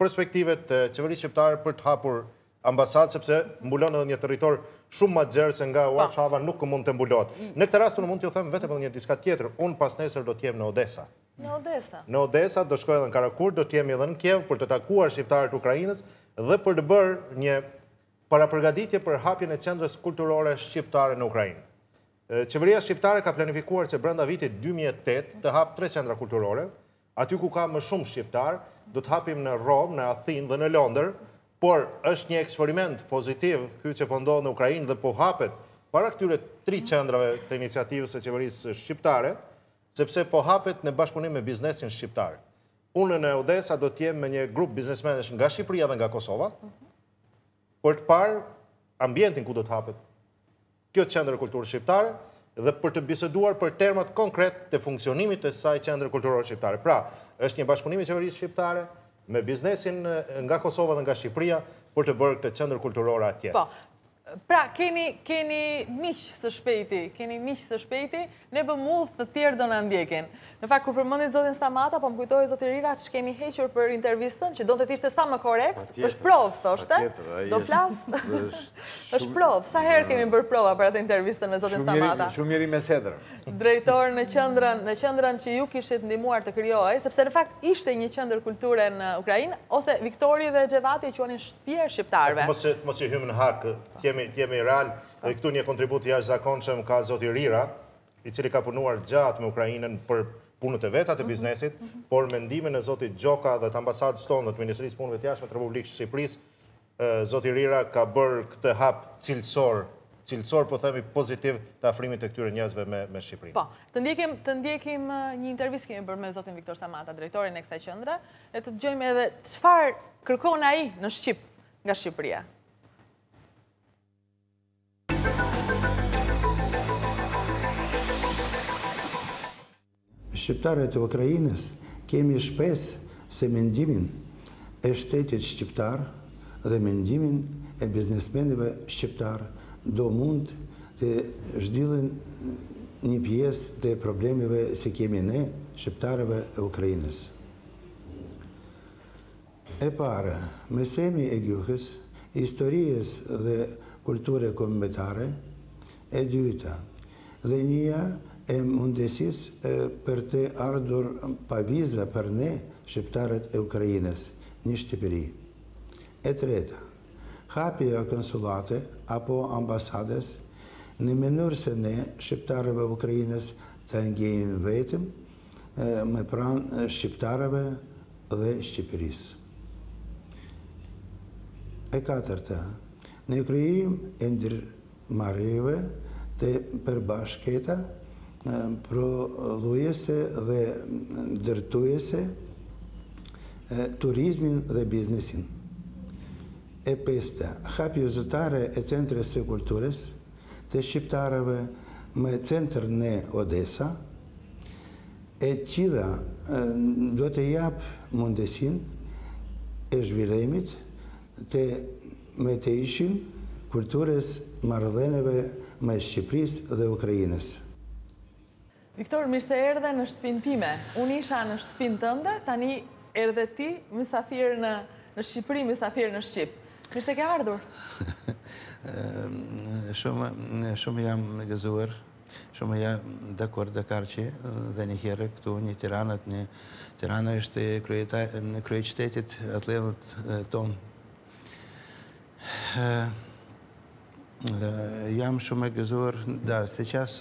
perspektive të qeverisë shqiptare për të hapur ambasadë, sepse mbulon edhe një territor shumë ma gjerë se nga Varshava po. nuk mund të mbulohet. Mm. Në këtë rast, unë mund t'ju them vetëm edhe një diçka tjetër, unë pasnesër do të jem në Odesa. Në Odesa? Në Odesa, do shkoj edhe në Karakurt, do të jemi edhe në Kiev për të takuar shqiptarët e Ukrainës dhe për të bërë një parapërgatitje për hapjen e qendrës kulturore shqiptare në Ukrainë. Qeveria shqiptare ka planifikuar që brenda vitit 2008 të hapë tre qendra kulturore, Aty ku ka më shumë shqiptarë, do të hapim në Romë, në Athinë dhe në Londër, por është një eksperiment pozitiv ky që po ndodh në Ukrainë dhe po hapet para këtyre tri mhm. qendrave të iniciativës së qeverisë shqiptare, sepse po hapet në bashkëpunim me biznesin shqiptar. Unë në Odesa do të jem me një grup biznesmenësh nga Shqipëria dhe nga Kosova, mhm. për të parë ambientin ku do të hapet Kjo Qendër Kulture Shqiptare dhe për të biseduar për termat konkrete të funksionimit të kësaj Qendre Kulturore Shqiptare. Pra, është një bashkëpunim i qeverisë shqiptare me biznesin nga Kosova dhe nga Shqipëria për të bërë këtë Qendër Kulturore atje. Po. Pra, keni keni miq së shpejti, keni miq së shpejti. Ne bëmë udhë, të tjerë do na ndjekin. Në fakt, kur përmendët zotin Stamata, po më kujtohet, zoti Rira, ç'kemi hequr për intervistën, që donte të ishte sa më korrekt, është provë, thoshte, do flas, është provë, sa herë kemi bërë prova për atë intervistën me zotin Stamata. Shumë njeri me sedrë. Drejtor në qendrën, në qendrën që ju kishit ndihmuar të krijohej, sepse në fakt ishte një qendër kulture në Ukrainë, ose Viktori dhe Xhevati e quanin shtëpia e shqiptarëve. Mos t'i hyjmë në hak, të jemi realë, Dhe këtu një kontribut të jashtëzakonshëm ka zoti Rira, i cili ka punuar gjatë me Ukrainën për punët e veta të mhm. biznesit, por me ndihmën e zotit Gjoka dhe të ambasadës sonë dhe të Ministrisë së Punëve të Jashtme të Republikës së Shqipërisë, zoti Rira ka bërë këtë hap cilësor, cilësor po themi pozitiv të afrimit të këtyre njerëzve me, me Shqipërinë. Po, të ndjekim, të ndjekim një intervistë kemi bërë me zotin Viktor Stamata, drejtorin e kësaj qendre, e të dëgjojmë edhe çfarë kërkon ai në shqip nga Shqipëria. Shqiptarët e Ukrainës kemi shpresë se mendimin e shtetit shqiptar dhe mendimin e biznesmenëve shqiptar do mund të zgjidhin një pjesë të problemeve se kemi ne shqiptarëve e Ukrainës. E para, mësimi i gjuhës, historisë dhe kulture kombëtare, e dyta, dhënia e mundësisë për të ardhur pa viza për ne, shqiptarët e Ukrainës, në Shqipëri. E treta, hapja e konsullate apo ambasadës në mënyrë se ne, shqiptarëve Ukrainës, ta ndjejmë veten më pranë shqiptarëve dhe Shqipërisë. E katërta, në krijim e ndërmarrjeve të përbashkëta prodhuese dhe ndërtuese, turizmin dhe biznesin. E pesta, hapje zyrtare e Centrës së Kulturës të Shqiptarëve me centër në Odesa, e cila do të japë mundësinë e zhvillimit të mëtejshëm kulturës marrëdhënieve mes Shqipërisë dhe Ukrainës. Viktor, mirë se erdhe në shtëpinë time. Unë isha në shtëpinë tënde, tani erdhe ti mysafir në Shqipëri, mysafir në shqip. Mirë se ke ardhur. Shumë jam gëzuar. Shumë jam dakord da kam ardhur dhe një herë këtu në Tiranët, në Tirana është kryeqytetit atdheut tonë. Jam shumë e gëzuar, da, sejças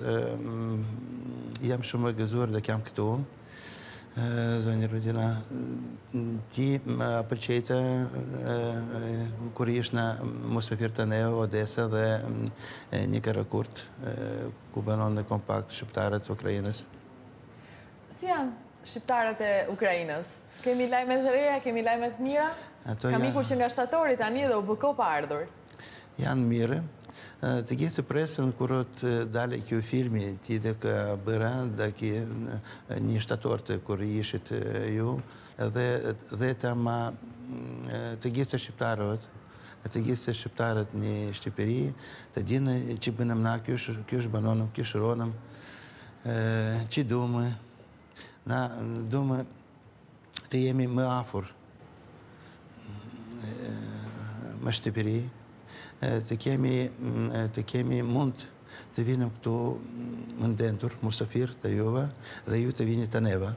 jam shumë e gëzuar da kam këtu. Zonjë Rudina, ti më pëlqejte kur ishe në musafir te ne, Odesa dhe në Karakurt, ku banon kompakt shqiptarët të Ukrainës? Si janë shqiptarët e Ukrainës? Kemi lajme të reja, kemi lajme të mira? Kam ikur që nga shtatori tani dhe u bë kohë pa ardhur. Janë mirë. Të gjithtë presën kur të dalë ky filmi, ti da ke bërë, da ki në shtatortë kur ishit ju, dhe tama të gjithtë shqiptarët, të gjithtë shqiptarët në Shqipëri, të dinë çi bënëm na, qysh banonëm, qysh rronëm, çi dumë, na dumë, të jemi më afër me Shqipëri, të kemi, të kemi mund të vinë këtu më dendur, musafir te juve, dhe ju të vini te neve.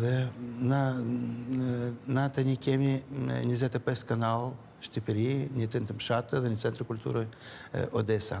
Dhe na, na tani kemi 25 kanal Shqipëri, në tanët fshat dhe në centrë kulturë Odesa.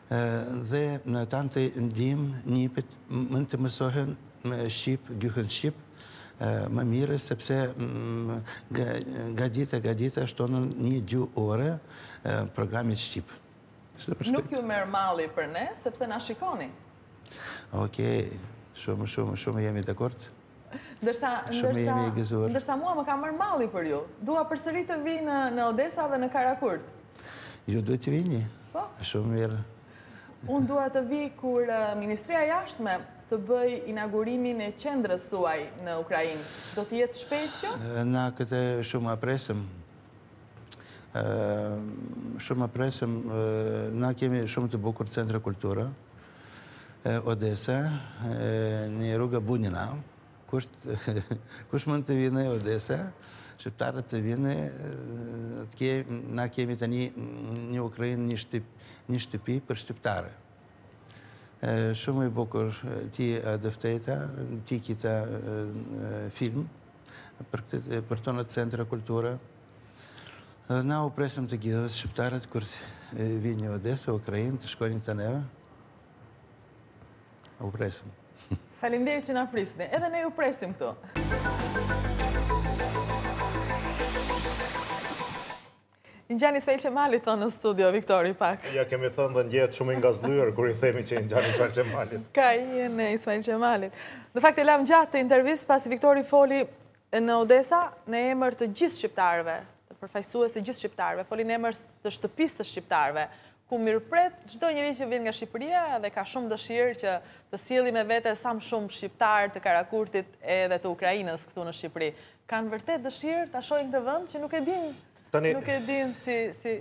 Dhe na tanët ndihmë nipit mund të mësohen me shqip, gjuhën shqip, më mirë, sepse nga dita, nga dita, shtohen një gju ore programet shqip. Nuk ju merr malli për ne, sepse na shikoni. Okej, shumë, shumë, shumë jemi dakord. Ndërsa, ndërsa, ndërsa mua më ka marrë malli për ju. Dua përsëri të vij në, në Odesa dhe në Karakurt. Ju duhet të vini. Po? Shumë mirë. Unë dua të vij kur Ministria e Jashtme të bëjë inaugurimin e qendrës suaj në Ukrainë. Do të jetë shpejt kjo? Na këtë shumë e presim. Shumë e presim. Na kemi shumë të bukur centra kultura. Shumë në Odesa, e në rruga Bunina. Kush, kush mund të vinë në Odesa, shqiptarët të vinë, të ke, na kemi tani, në Ukrainë, një, shtip, një shtipi për shqiptarë. Shumë i bukur t'i dëfteta, ti kita film për, për tonë centra kulturë. Dhe na u presim të gjithë, dhe shqiptarët kur vinë në Odesë, Ukrainë, të shkojnë te neve, u presim. Faleminderit që na prisni, edhe ne ju presim këtu. Na ngjan si Zvjerç Malit thonë në studio, Viktori, pak. Ia kemi thënë dhe ndihet shumë e ngazëllyer, kur i themi që na ngjan si Zvjerç Malit. Ka i në i s'fejl që malit. Në fakt e lamë gjatë këtë intervistë, pasi Viktori foli E në Odesa, në emër të gjithë shqiptarëve, si përfaqësues të gjithë shqiptarëve, foli në emër të shtëpisë së shqiptarëve, ku mirëpret çdo njeri që vjen nga Shqipëria dhe ka shumë dëshirë që të sjellë me vete sa më shumë shqiptarë të Karakurtit e edhe të Ukrainës këtu në Shqipëri. Kanë vërtet dëshirë ta shohin këtë vend që nuk e dinë, nuk e dinë si si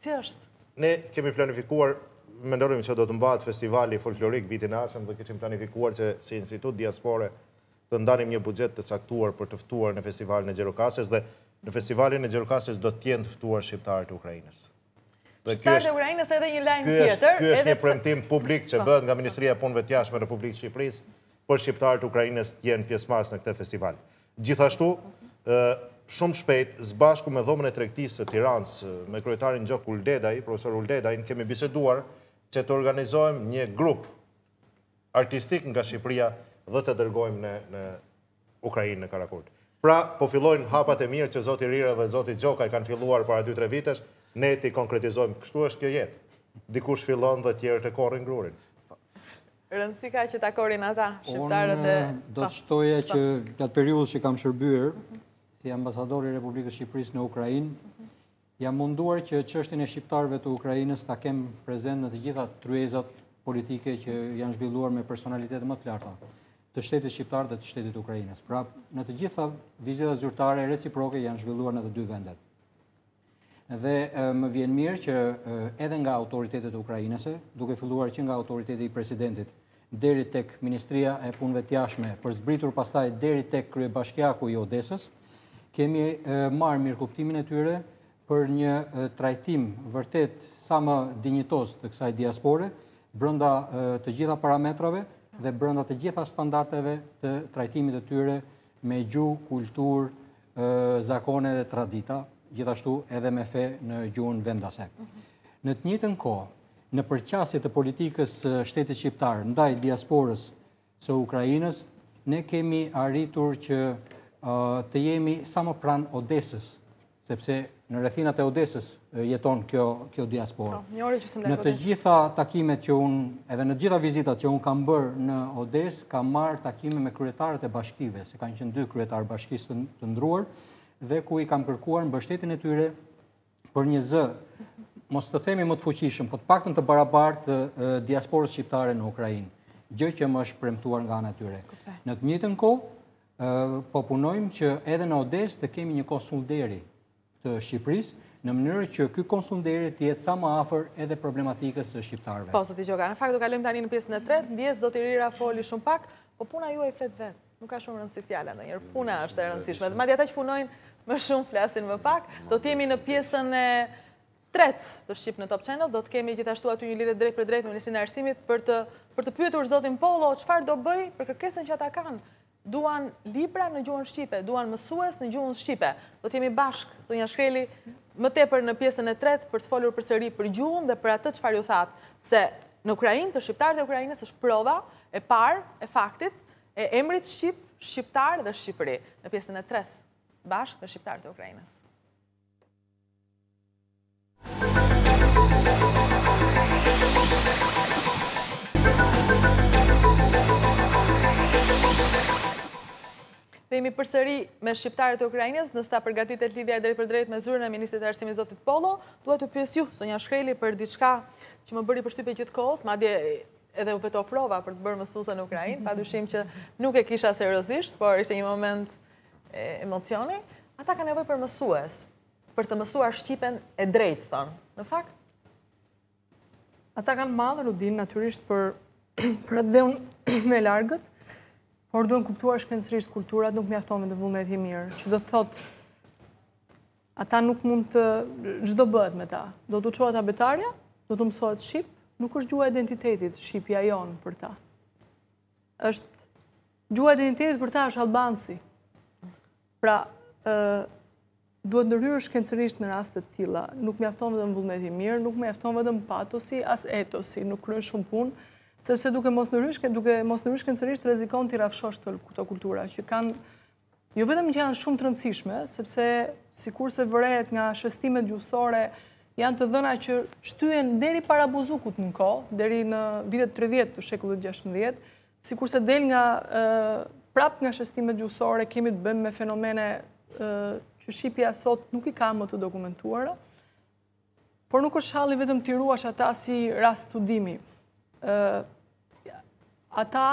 si është. Ne kemi planifikuar, mendonim se do të mbahet festivali folklorik vitin e ardhshëm dhe kishim planifikuar që si Institut Diaspore të ndanim një buxhet të caktuar për të ftuar në festivalin e Gjirokastrës dhe në festivalin e Gjirokastrës do të jenë të ftuar shqiptarët e Ukrainës. Shqiptarët e Ukrainës edhe një lajm tjetër, ky është një premtim publik që po. bëhet nga Ministria e Punëve të Jashtme e Republikës së Shqipërisë për shqiptarët e Ukrainës të jenë pjesëmarrës në këtë festival. Gjithashtu, shumë shpejt, së bashku me dhomën e tregtisë së Tiranës, me kryetarin Gjok Uldedaj, profesor Uldedaj, ne kemi biseduar që të organizojmë një grup artistik nga Shqipëria dhe të dërgojmë në, në Ukrainë, në Karakurt. Pra, po fillojnë hapat e mirë që Zoti Rira dhe Zoti Gjoka kanë filluar para 2-3 vitesh, ne t'i konkretizojmë. Kështu është kjo jetë. Dikush fillon dhe tjerët e korrin grurin. Rëndësi ka që ta korrin ata, shqiptarët e... Unë do të shtoja që gjatë periudhës që kam shërbyer si ambasador i Republikës së Shqipërisë në Ukrainë, Jam munduar që çështjen e shqiptarëve të Ukrainës ta kem prezent në të gjitha tryezat politike që janë zhvilluar me personalitete më të larta të shtetit shqiptar dhe të shtetit ukrainas. Pra, në të gjitha vizitat zyrtare reciproke janë zhvilluar në të dy vendet. Dhe më vjen mirë që edhe nga autoritetet ukrainase, duke filluar që nga autoriteti i presidentit deri tek Ministria e Punëve të Jashtme, për zbritur pastaj deri tek kryebashkiaku i Odesës, kemi marrë mirëkuptimin e tyre për një trajtim vërtet sa më dinjitoz të kësaj diaspore, brënda të gjitha parametrave dhe brënda të gjitha standardeve të trajtimit të tyre me gjuhë, kulturë, zakone dhe tradita, gjithashtu edhe me fe në gjuhën vendase. Mhm. Në të njëjtën kohë, në përqasje të politikës së shtetit shqiptar ndaj diasporës së Ukrainës, ne kemi arritur që të jemi sa më pranë Odesës, sepse në rrethinat e Odesës jeton kjo kjo diasporë. Po, në të gjitha takimet që unë, edhe në të gjitha vizitat që unë kam bërë në Odesë, kam marrë takime me kryetarët e bashkive, se kanë qenë dy kryetarë bashkish të ndruar dhe ku i kam kërkuar mbështetjen e tyre për një zë, mos të themi më të fuqishëm, po të paktën të barabartë të diasporës shqiptare në Ukrainë, gjë që më është premtuar nga ana e tyre. Në të njëjtën kohë, po punojmë që edhe në Odesë të kemi një konsull nderi të Shqipërisë, në mënyrë që ky konsull nderi të jetë sa më afër edhe problematikës së shqiptarëve. Po, zoti Gjoka, në fakt do kalojmë tani në pjesën e tretë, ndjesë zoti Rira foli shumë pak, po puna juaj flet vetë. Nuk ka shumë rëndësi fjala ndonjëherë, puna është e rëndësishme. Dhe madje ata që punojnë më shumë, flasin më pak, do të jemi në pjesën e tretë të Shqip në Top Channel, do të kemi gjithashtu aty një lidhje drejtpërdrejt me Ministrin e Arsimit për të për të pyetur zotin Pollo, çfarë do bëjë për kërkesën që ata kanë, duan libra në gjuhën shqipe, duan mësues në gjuhën shqipe. Do të jemi bashkë, zonja Shkreli, më tepër në pjesën e tretë për të folur përsëri për gjuhën dhe për atë çfarë ju thatë, se në Ukrainë, te shqiptarët e Ukrainës është prova e parë e faktit, E emrit shqip, shqiptar dhe Shqipëri, në pjesën e tretë, bashkë me shqiptarët e Ukrainës. Dhe jemi përsëri me shqiptarët e Ukrainës, ndërsa përgatitet lidhja e drejtpërdrejtë me zyrën e Ministrit të Arsimit Zotit Pollo, dua t'ju pyes ju, zonja Shkreli, për diçka që më bëri përshtypje gjithë kohës, madje edhe u vetofrova për të bërë mësuese në Ukrainë, pa dyshim që nuk e kisha seriosisht, por ishte një moment emocioni, ata ka nevojë për mësues, për të mësuar shqipen e drejtë, thonë. Në fakt? Ata kanë mall, u vjen, natyrisht për për atdheun e largët, por duhen kuptuar shkencërisht kulturat, nuk mjafton vetëm vullneti i mirë, që do të thotë Ata nuk mund të, ç'do bëhet me ta. Do t'u çohet abetarja, do t'u mësohet shqip, nuk është gjuha e identitetit, shqipja jonë për ta. Është, gjuha e identitetit për ta është albanci. Pra, duhet ndërhyrë shkencërisht në raste të tilla. Nuk mjafton vetëm vullneti i mirë, nuk mjafton vetëm patosi, as etosi, nuk kryejnë shumë punë, sepse duke mos ndërhyrë shkencërisht, rrezikon t'i rrafshosh të këto kultura, që kanë Jo vetëm që janë shumë të rëndësishme, sepse sikurse vërehet nga shestimet gjuhësore, janë të dhëna që shtyhen deri para Buzukut në kohë, deri në vitet 30 të shekullit 16, sikurse del nga prapë nga shestimet gjuhësore, kemi të bëjmë me fenomene që shqipja sot nuk i ka më të dokumentuara, Por nuk është halli vetëm t'i ruash ata si rast studimi. Ata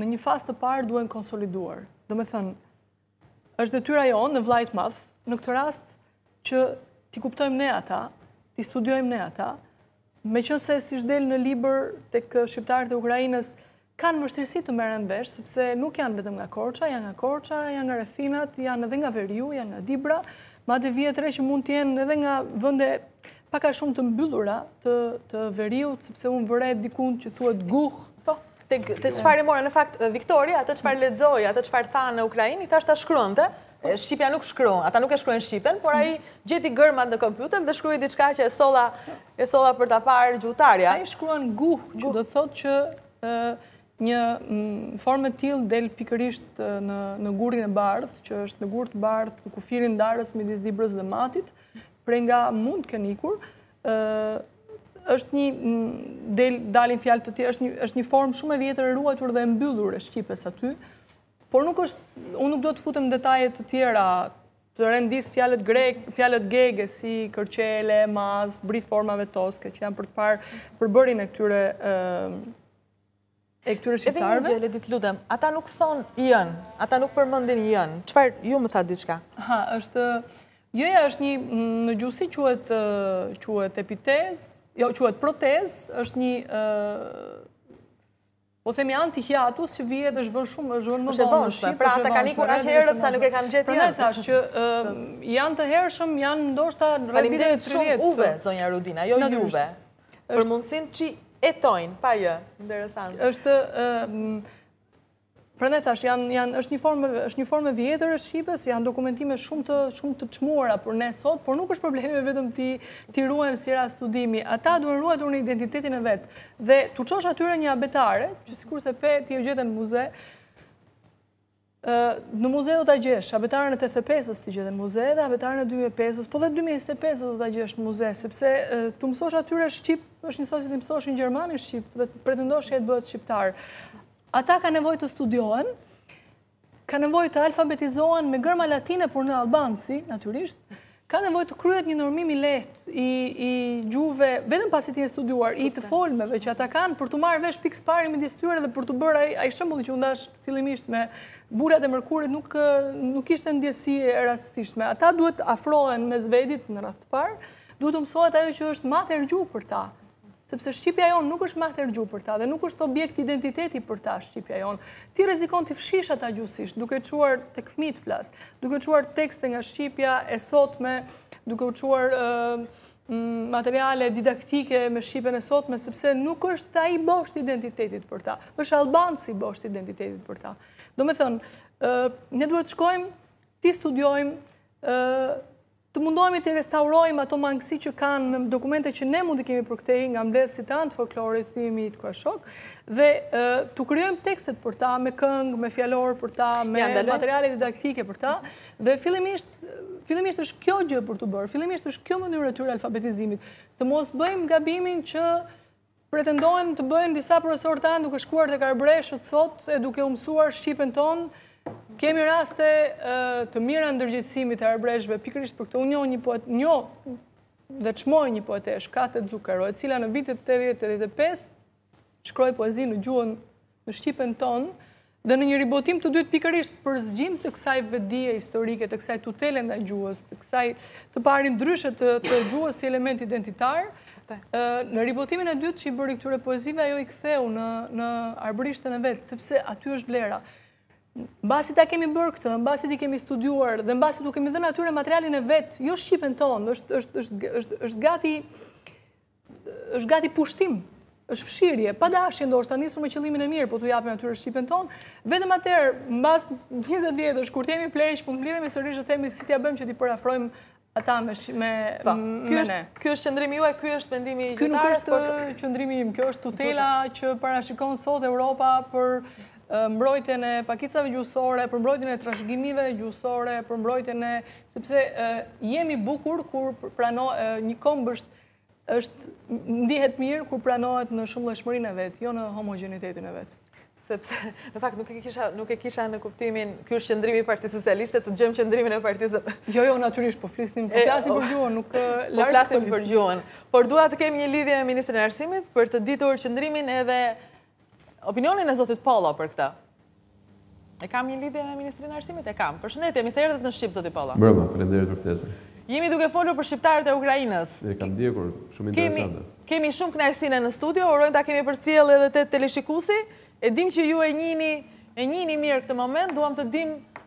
në një fazë të parë duhen konsoliduar. Domethënë, është detyra jonë e vëllait të madh, në këtë rast që t'i kuptojmë ne ata, t'i studiojmë ne ata, meqenëse siç del në libër tek shqiptarët e Ukrainës, kanë vështirësi të merren vesh, sepse nuk janë vetëm nga Korça, janë nga Korça, janë nga rrethinat, janë edhe nga veriu, janë nga Dibra, madje vihet re që mund të jenë edhe nga vende pak a shumë të mbyllura të të veriut, sepse unë vërej dikund që thuhet guh. Po, të çfarë i mora në fakt Viktori, atë çfarë lexoi, atë çfarë tha në Ukrainë, i thashë ta shkruante, shqipja nuk shkruan, ata nuk e shkruajnë shqipen, por ai gjeti gërmat në kompjuter dhe shkroi diçka që e solla, e solla për ta parë gjuhëtarja. Ai shkruan guh, që do të thotë që një mm, formë e tillë del pikërisht në në Gurin e Bardhë, që është në Gur të Bardhë, kufirin ndarës midis Dibrës dhe Matit, prej nga mund të kenë ikur, ë është një mm, del dalin fjalë të tjera, është një është një formë shumë e vjetër e ruajtur dhe e mbyllur e shqipes aty Por nuk është, unë nuk do të futem në detaje të tjera, të rendis fjalët grek, fjalët gege si kërçele, maz, bri formave toske, që janë për të parë përbërjen e këtyre e këtyre shqiptarëve. Edhe një gjele, ditë ludem, ata nuk thonë j-në, ata nuk përmendin j-në, çfarë, ju më thatë diçka? Ha, është, j-ja është një, në gjuhësi quhet, quhet epitezë, jo, quhet protezë, është një, Po themi antihiatus që v-je është vënë shumë, është vënë më vonë në shqipe. Pra ata kanë ikur aq herët sa nuk e kanë gjetë j-në. Prandaj thashë që janë të hershëm, janë ndoshta në rrëndit e të të shumë juve, zonja Rudina, jo juve. Për mundësinë që e tojnë, pa jë, interesante. Është, prandaj thashë, është një formë e vjetër e shqipes, janë dokumentime shumë të çmuara për ne sot, por nuk është problemi vetëm t'i ruajmë si rast studimi. Ata duhen ruajtur në identitetin e vet. Dhe t'u çosh atyre një abetare, që sikurse pe ti e gjete në muze, në muze do ta gjesh, abetaren e 85-ës ti e gjete në muze, dhe abetaren e 2005-ës, po dhe 2025-ës do ta gjesh në muze, sepse t'u mësosh atyre shqip, është njësoj si t'i mësosh një gjermani shqip, dhe të pretendosh që ai të bëhet shqiptar. Ata ka nevojë të studiohen, Ka nevojë të alfabetizohen me gërma latine, por në albansi, natyrisht, ka nevojë të kryhet një normim i lehtë i gjuhëve, vetëm pasi të jenë studiuar, i të folmeve që ata kanë për t'u marrë vesh pikësëpari midis tyre dhe për t'u bërë ai shembulli që u ndash fillimisht me burrat e Mërkurit nuk ishte ndjesi e rastësishme. Ata duhet të afrohen mes vedit në radhë të parë, duhet t'u mësohet ajo që është mater gjuhë për ta. Sepse Shqipja jonë nuk është mater gjuhë për ta dhe nuk është objekt identiteti për ta Shqipja jonë. Ti rrezikon t'i fshish ata gjuhësisht, duke çuar tek fëmijët flas, duke çuar tekste nga Shqipja e sotme, duke çuar materiale didaktike me Shqipen e sotme, sepse nuk është ai bosht identitetit për ta. është albansi bosht identitetit për ta. Domethënë, ne duhet të shkojmë, t'i studiojmë, Të mundohemi t'i restaurojmë ato mangësi që kanë me dokumente që ne mund t'i kemi për këtej nga mbledhësit tanë të folklorit, Thimi Mitko e shokë, dhe t'u krijojmë tekstet për ta, me këngë, me fjalorë për ta, me materiale didaktike për ta, dhe fillimisht, fillimisht është kjo gjë për t'u bërë, fillimisht është kjo mënyrë e tyre alfabetizimit, të mos bëjmë gabimin që Pretendojnë të bëjnë disa profesorë tanë duke shkuar tek arbëreshët sot e duke u mësuar Shqipen tonë. Kemi raste të mira ndërgjegjësimi të arbëreshëve, pikërisht për këtë unë njoh një poet, njoh dhe çmoj një poeteshë, Kate Zukaro, e cila në vitet 80-85 shkroi poezi në gjuhën në Shqipen tonë, dhe në një ribotim të dytë pikërisht për zgjim të kësaj vetëdije historike, të kësaj tutele ndaj gjuhës, të kësaj të pari ndryshe të gjuhës si element identitar, në ribotimin e dytë që i bëri këtyre poezive, ajo i ktheu në arbërishten e vet, sepse aty është vlera. Mbasi ta kemi bërë këtë, mbasi t'i kemi studiuar, dhe mbasi t'u kemi dhënë atyre materialin e vet, jo Shqipen tonë, është gati është gati pushtim, është fshirje, pa dashje ndoshta, nisur me qëllimin e mirë, po t'u japim atyre shqipen tonë, vetëm atëherë, mbas 20 vjetësh, kur t'jemi pleq, po m'blidhemi së rishë të temi, si t'ia bëjmë që t'i përafrojmë ata me ne. Po, ky është qëndrimi juaj, ky është mendimi i gjuhëtarëve, ky nuk është qëndrimi im, kjo është tutela që parashikon sot Europa për mbrojtjen e pakicave gjuhësore, për mbrojtjen e trashëgimive gjuhësore, për mbrojtën e... Sepse jemi bukur kur prano... një komb është Është, ndihet mirë kur pranohet në shumëllojshmërinë e vet, jo në homogjenitetin e vet. Sepse, në fakt, nuk e kisha në kuptimin, ky është qëndrimi i partisë socialiste, të dëgjojmë qëndrimin e partisë... Jo, jo, natyrisht, po flisnim, po flasim për gjuhën, nuk... Po flasim për gjuhën. Por dua të kemi një lidhje me Ministrin e Arsimit për të ditur qëndrimin edhe Opinionin e zotit Pollo për këtë. E kam një lidhje me Ministrin e Arsimit? E kam. Përshëndetje, mirë se erdhët në Shqip, zoti Pollo. Mbrëma, faleminderit për ftesën. Jemi duke folur për shqiptarët e Ukrainës. E kam ndjekur, shumë interesante. Kemi shumë kënaqësi ne në studio, urojmë ta kemi përcjellë edhe te teleshikusi. E dimë që ju e njihni, e njihni mirë këtë moment, duam të dimë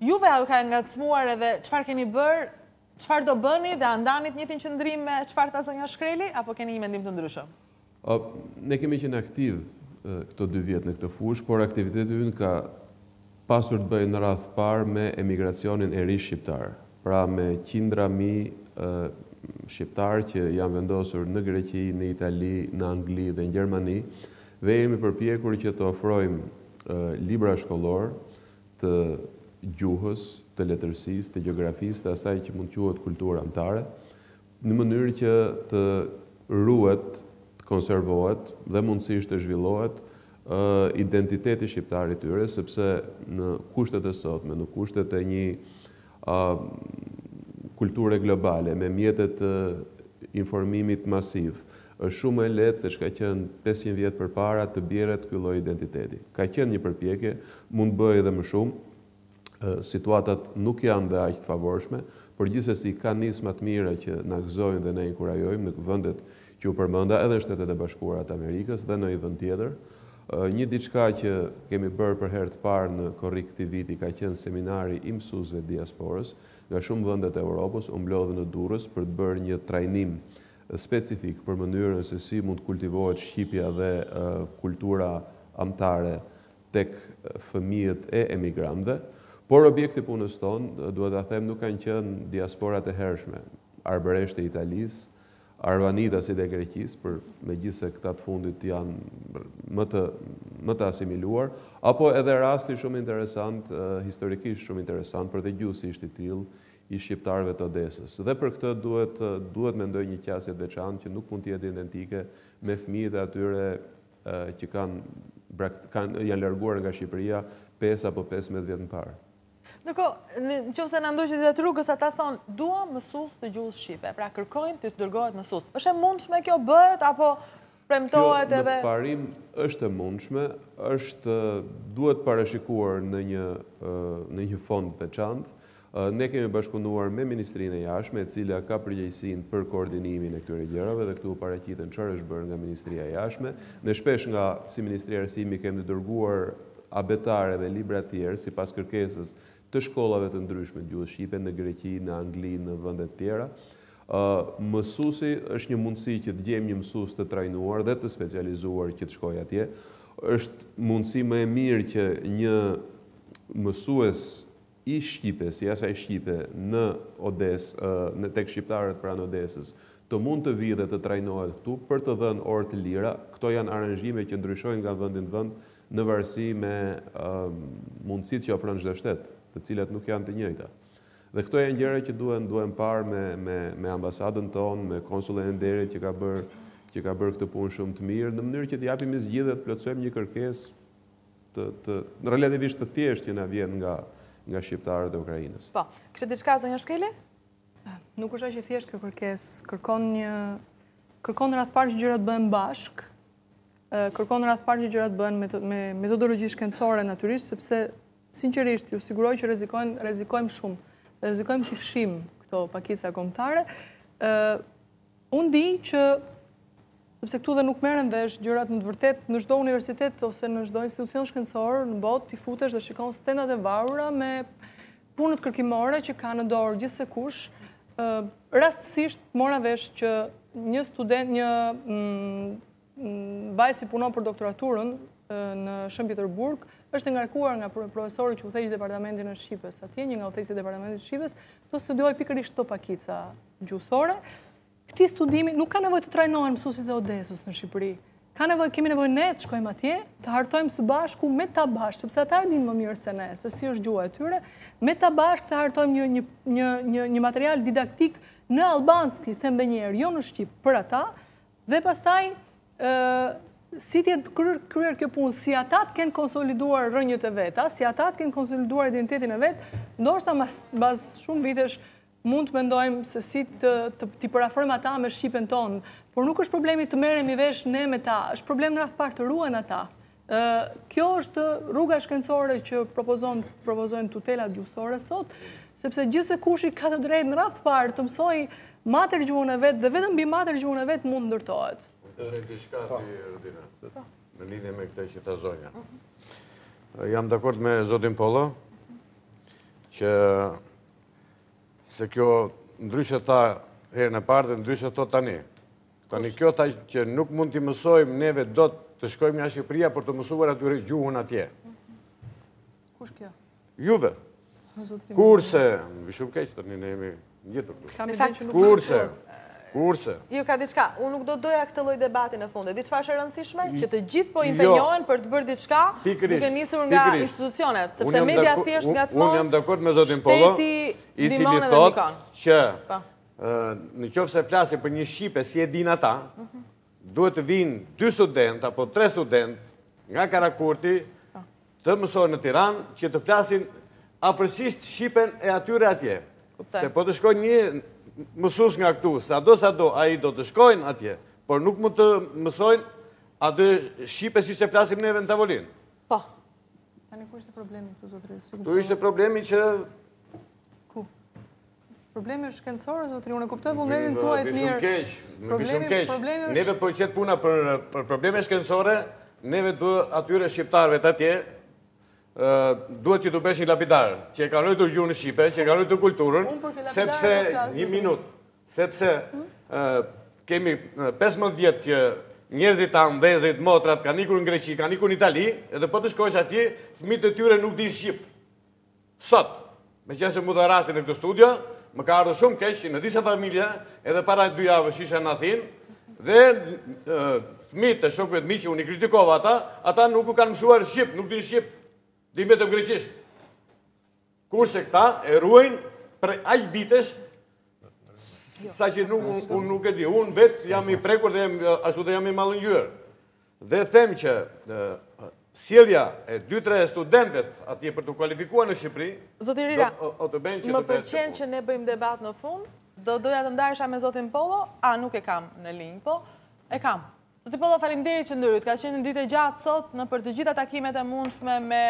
juve a ju ka ngacmuar edhe çfarë keni bërë Çfarë do bëni dhe a ndani të njëjtin qëndrim me çfarë tha zonja Shkreli, apo keni një mendim të ndryshëm? Ne kemi qenë aktivë këto dy vjet në këtë fushë, por aktiviteti ynë ka pasur të bëjë në radhë të parë me emigracionin e ri shqiptar, pra me qindra mijë shqiptarë që janë vendosur në Greqi, në Itali, në Angli dhe në Gjermani dhe jemi përpjekur që të ofrojmë libra shkollorë, të gjuhës, të letërsisë, të gjeografisë dhe asaj që mund të quhet kulturë amtare, në mënyrë që të ruhet, të konservohet dhe mundësisht të zhvillohet identiteti shqiptar i tyre, sepse në kushtet e sotme, në kushtet e një a kulture globale me mjete të informimit masiv është shumë më e lehtë se ç'ka qenë pesëqind vjet përpara të bjerret ky lloj identiteti. Ka qenë një përpjekje, mund të bëhej edhe më shumë, situatat nuk janë dhe aq të favorshme, por gjithsesi ka nisma të mira që na gëzojnë dhe na inkurajojnë në vendet që ju përmenda edhe në Shtetet e Bashkuara të Amerikës dhe në ndonjë vend tjetër, Një diçka që kemi bërë për herë të parë në korrik të këtij viti ka qenë seminari i mësuesve të diasporës. Nga shumë vende të Europës u mblodhën në Durrës për të bërë një trajnim specifik për mënyrën se si mund të kultivohet shqipja dhe kultura amtare tek fëmijët e emigrantëve. Por objekt i punës tonë, duhet ta them, nuk kanë qenë diasporat e hershme, arbëreshtë e Italisë, arvanitasit e Greqisë, por megjithëse këta të fundit janë më të më të asimiluar, apo edhe rasti shumë interesant, historikisht shumë interesant, por edhe gjuhësisht i tillë, i shqiptarëve të Odesës. Dhe për këtë duhet duhet mendoj një qasje të veçantë që nuk mund të jetë identike me fëmijët e atyre që kanë kanë janë larguar nga Shqipëria pesë apo pesëmbëdhjetë vjet më parë. Ndërkohë, në qoftë se na ndoqët gjatë rrugës, ata thonë, duam mësues të gjuhës shqipe. Pra kërkojnë të dërgohet mësues. Është e mundshme kjo bëhet apo premtohet edhe? Kjo në parim është e mundshme, është duhet parashikuar në një një fond të veçantë. Ne kemi bashkëpunuar me Ministrinë e Jashtme, e cila ka përgjegjësinë për koordinimin e këtyre gjërave dhe këtu paraqiten çfarë është bërë nga Ministria e Jashtme. Ne shpesh nga si Ministri Arsimi kemi dërguar abetare dhe libra tjerë, sipas kërkesës, të shkollave të ndryshme gjuhës shqipe, në Greqi, në Angli, në vende të tjera. Ë, mësuesi është një mundësi që të gjejmë një mësues të trajnuar dhe të specializuar që të shkojë atje. Është mundësi më e mirë që një mësues i shqipe si asaj shqipe në Odesë ë në tek shqiptarët pranë Odesës të mund të vijë dhe të trajnohet këtu për të dhënë orë të lira këto janë aranzhime që ndryshojnë nga vendi në vend në varësi me ë mundësitë që ofron çdo shtet të cilat nuk janë të njëjta dhe këto janë gjëra që duhen duhen parë me me me ambasadën tonë me konsullin e nderit që ka bërë që ka bërë këtë punë shumë të mirë në mënyrë që të japim një zgjidhje, të plotësojmë një kërkesë të relativisht të thjeshtë që na vjen nga nga shqiptarët e Ukrainës. Po, kishte diçka zonja Shkreli? Nuk është aq e thjeshtë kjo kërkesë, kërkon një kërkon radhë parë që gjërat bëhen bashkë, kërkon radhë parë që gjërat bëhen me, me metodologji shkencore natyrisht, sepse sinqerisht ju siguroj që rrezikojmë rrezikojmë shumë. Rrezikojmë t'i fshijmë këto pakica kombëtare. ë Unë di që, sepse këtu dhe nuk merren vesh gjërat në të vërtetë, në çdo universitet ose në çdo institucion shkencor në botë, ti futesh dhe shikon stendat e varura me punët kërkimore që ka në dorë gjithsekush, rastësisht mora vesh që një student, një Vajzë që punon për doktoraturën në Shën Pjetërburg, është ngarkuar nga profesori që udhëheq departamentin e shqipes. Atje një nga udhëheq departamentin e shqipes, të studiojë pikërisht këtë pakicë gjuhësore. Këtij studimi nuk ka nevojë të trajnohen mësuesit e Odesës në Shqipëri. Ka nevojë, kemi nevojë ne të shkojmë atje, të hartojmë së bashku me ta bashkë, sepse ata e dinë më mirë se ne, se si është gjuha e tyre, me ta bashkë të hartojmë një material didaktik në Albanski, them edhe njëherë, jo në shqip, për ata, Dhe pastaj, si të jetë kryer kjo punë, si ata të kenë konsoliduar rrënjët e veta, si ata të kenë konsoliduar identitetin e vet, ndoshta mas shumë vitesh mund të mendojmë se si t'i përafrojmë ata me shqipen tonë, por nuk është problemi të merremi vesh ne me ta, është problemi në radhë të parë të ruen ata, Kjo është rruga shkencore që propozojnë tutelat gjuhësore sot, sepse gjithsekushi ka të drejtë në radhë të parë të mësojë matergjuhën e vet dhe vetëm mbi matergjuhën e vet mund të ndërtohet. Të dhe të shka ti, Rudina, në lidhje me këtë që tha zonja. Jam dakord me zotin Pollo, që se kjo ndryshe tha herën e parë dhe ndryshe tha tani. Tani kjo tha që nuk mund t'i mësojmë neve do të shkojmë nga Shqipëria për të mësuar atyre gjuhën atje. Kush kjo? Juve. Kurse, më vjen shumë keq tani ne jemi njëtër të. Kurse, kurse. Jo, ka diçka, unë nuk do doja këtë lloj debati në fund. Diçka është e rëndësishme që të gjithë po jo. impenjohen për të bërë diçka duke nisur nga institucionet. Sepse media thjesht ngacmon, shteti ndihmon edhe ndikon. Unë jam dakord me zotin Pollo, i si një thotë që po. Në qoftë se flasim për një shqipe si e din ata, mhm. duhet të vinë dy studentë apo tre studentë nga Karakurti po. të mësojnë në Tiranë që të flasin afërsisht shqipen e atyre atje. Se po të shkojë një mësues nga këtu, sado sado, ai do të shkojë atje, por nuk mund të mësojnë atë shqipe siç e flasim neve në tavolinë. Po. Tani ku ishte problemi këtu, zotëri? Këtu ishte problemi që... Ku? Problemi është shkencor, zotri, unë e kuptoj vullnetin tuaj të mirë. Më keq, më vjen shumë keq. Neve po qe puna për probleme shkencore, neve atyre shqiptarëve të atje, duhet që t'u bësh një lapidar, që e ka ruajtur gjuhën shqipe, që e ka ruajtur kulturën, sepse një minut, sepse kemi 15 vjet që njerëzit tanë, vëllezrit, motrat, kanë ikur në Greqi, kanë ikur në Itali, edhe po të shkosh atje, fëmijët e tyre nuk dinë shqip. Sot, meqenëse m'u dha rasti në këtë studio, më ka ardhur shumë keq që në disa familje, edhe para dy javësh isha në Athinë, dhe fëmijët e shokëve të mi që unë i kritikova ata, ata nuk u kanë mësuar shqip, nuk din shqip, din vetëm greqisht. Kurse këta e ruajnë për aq vitesh saqë unë nuk e di, unë vetë jam i prekur dhe ashtu dhe jam i mallëngjyer. Dhe them që sjellja e dy tre studentëve atje për t'u kualifikuar në Shqipëri, zoti Rira, më pëlqen që ne bëjmë debat në fund, do doja të ndahesha me zotin Pollo, a nuk e kam në linjë, po e kam. Zoti Pollo, faleminderit që ndërryt, ka qenë një ditë e gjatë sot nëpër të gjitha takimet e mundshme me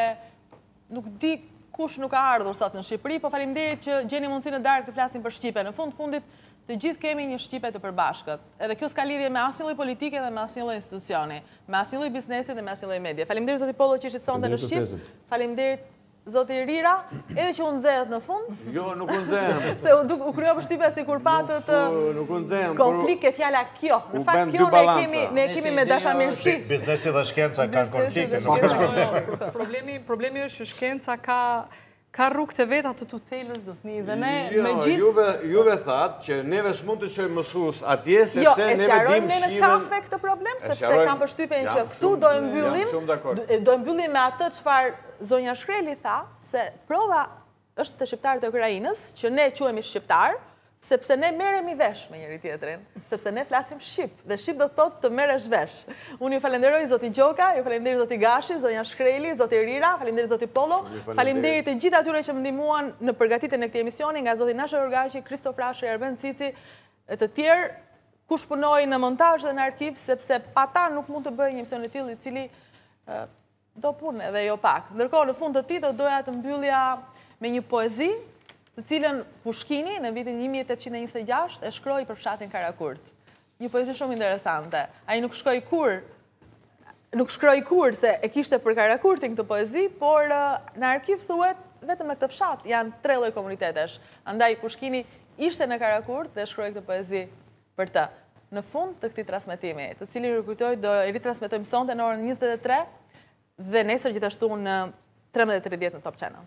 Nuk di kush nuk ka ardhur sot në Shqipëri, po faleminderit që gjeni mundësi në darkë të flasim për Shqipen. Në fund fundit, të gjithë kemi një Shqipe të përbashkët. Edhe kjo s'ka lidhje me asnjë lloj politike dhe me asnjë lloj institucioni, me asnjë lloj biznesi dhe me asnjë lloj medie. Faleminderit zoti Pollo që ishit sonte në Shqip. Faleminderit zoti Rira, edhe që u nxehët në fund. Jo, nuk u nxeha. Se u krijua përshtypja sikur patët konflikt te fjala Kjo, në fakt kjo ne kemi me dashamirësi. Biznesi dhe shkenca kanë konflikte, nuk është problemi. Problemi është që shkenca ka ka rrugët e veta të tutelës, zotni, dhe ne jo, me gjithë... Juve, juve thatë që neve s'mund të çojmë mësues atje, jo, sepse jo, neve dimë shqip... Jo, e sqarojmë në kafe këtë problem, sepse kam përshtypjen që këtu do e mbyllim, do e mbyllim me atë çfarë zonja Shkreli tha, se prova Është te shqiptarët e Ukrainës që ne quhemi shqiptarë, sepse ne merremi vesh me njëri tjetrin, sepse ne flasim shqip, dhe shqip do të thotë të merresh vesh. Unë ju falenderoj zoti Gjoka, ju faleminderit zoti Gashi, zonja Shkreli, zoti Rira, faleminderit zoti Pollo, faleminderit të gjithë atyre që më ndihmuan në përgatitjen e këtij emisioni nga zoti Nasho Jorgaqi, Kristo Frashëri, Arben Cici e të tjerë kush punoi në montazh dhe në arkiv, sepse pa ta nuk mund të bëhej një emision i tillë i cili Do punë edhe jo pak. Ndërkohë në fund të tij do doja të mbyllja me një poezi, të cilën Pushkini në vitin 1826 e shkroi për fshatin Karakurt. Një poezi shumë interesante. Ai nuk shkroi kurrë, nuk shkroi kurrë se e kishte për Karakurtin këtë poezi, por në arkiv thuhet vetëm në këtë fshat janë tre lloj komunitetesh. Andaj Pushkini ishte në Karakurt dhe shkroi këtë poezi Për të. Në fund të këtij transmetimi, të cilin rikujtoj do e ritransmetojmë sonte në orën 23 dhe nesër gjithashtu në 13:30 në Top Channel.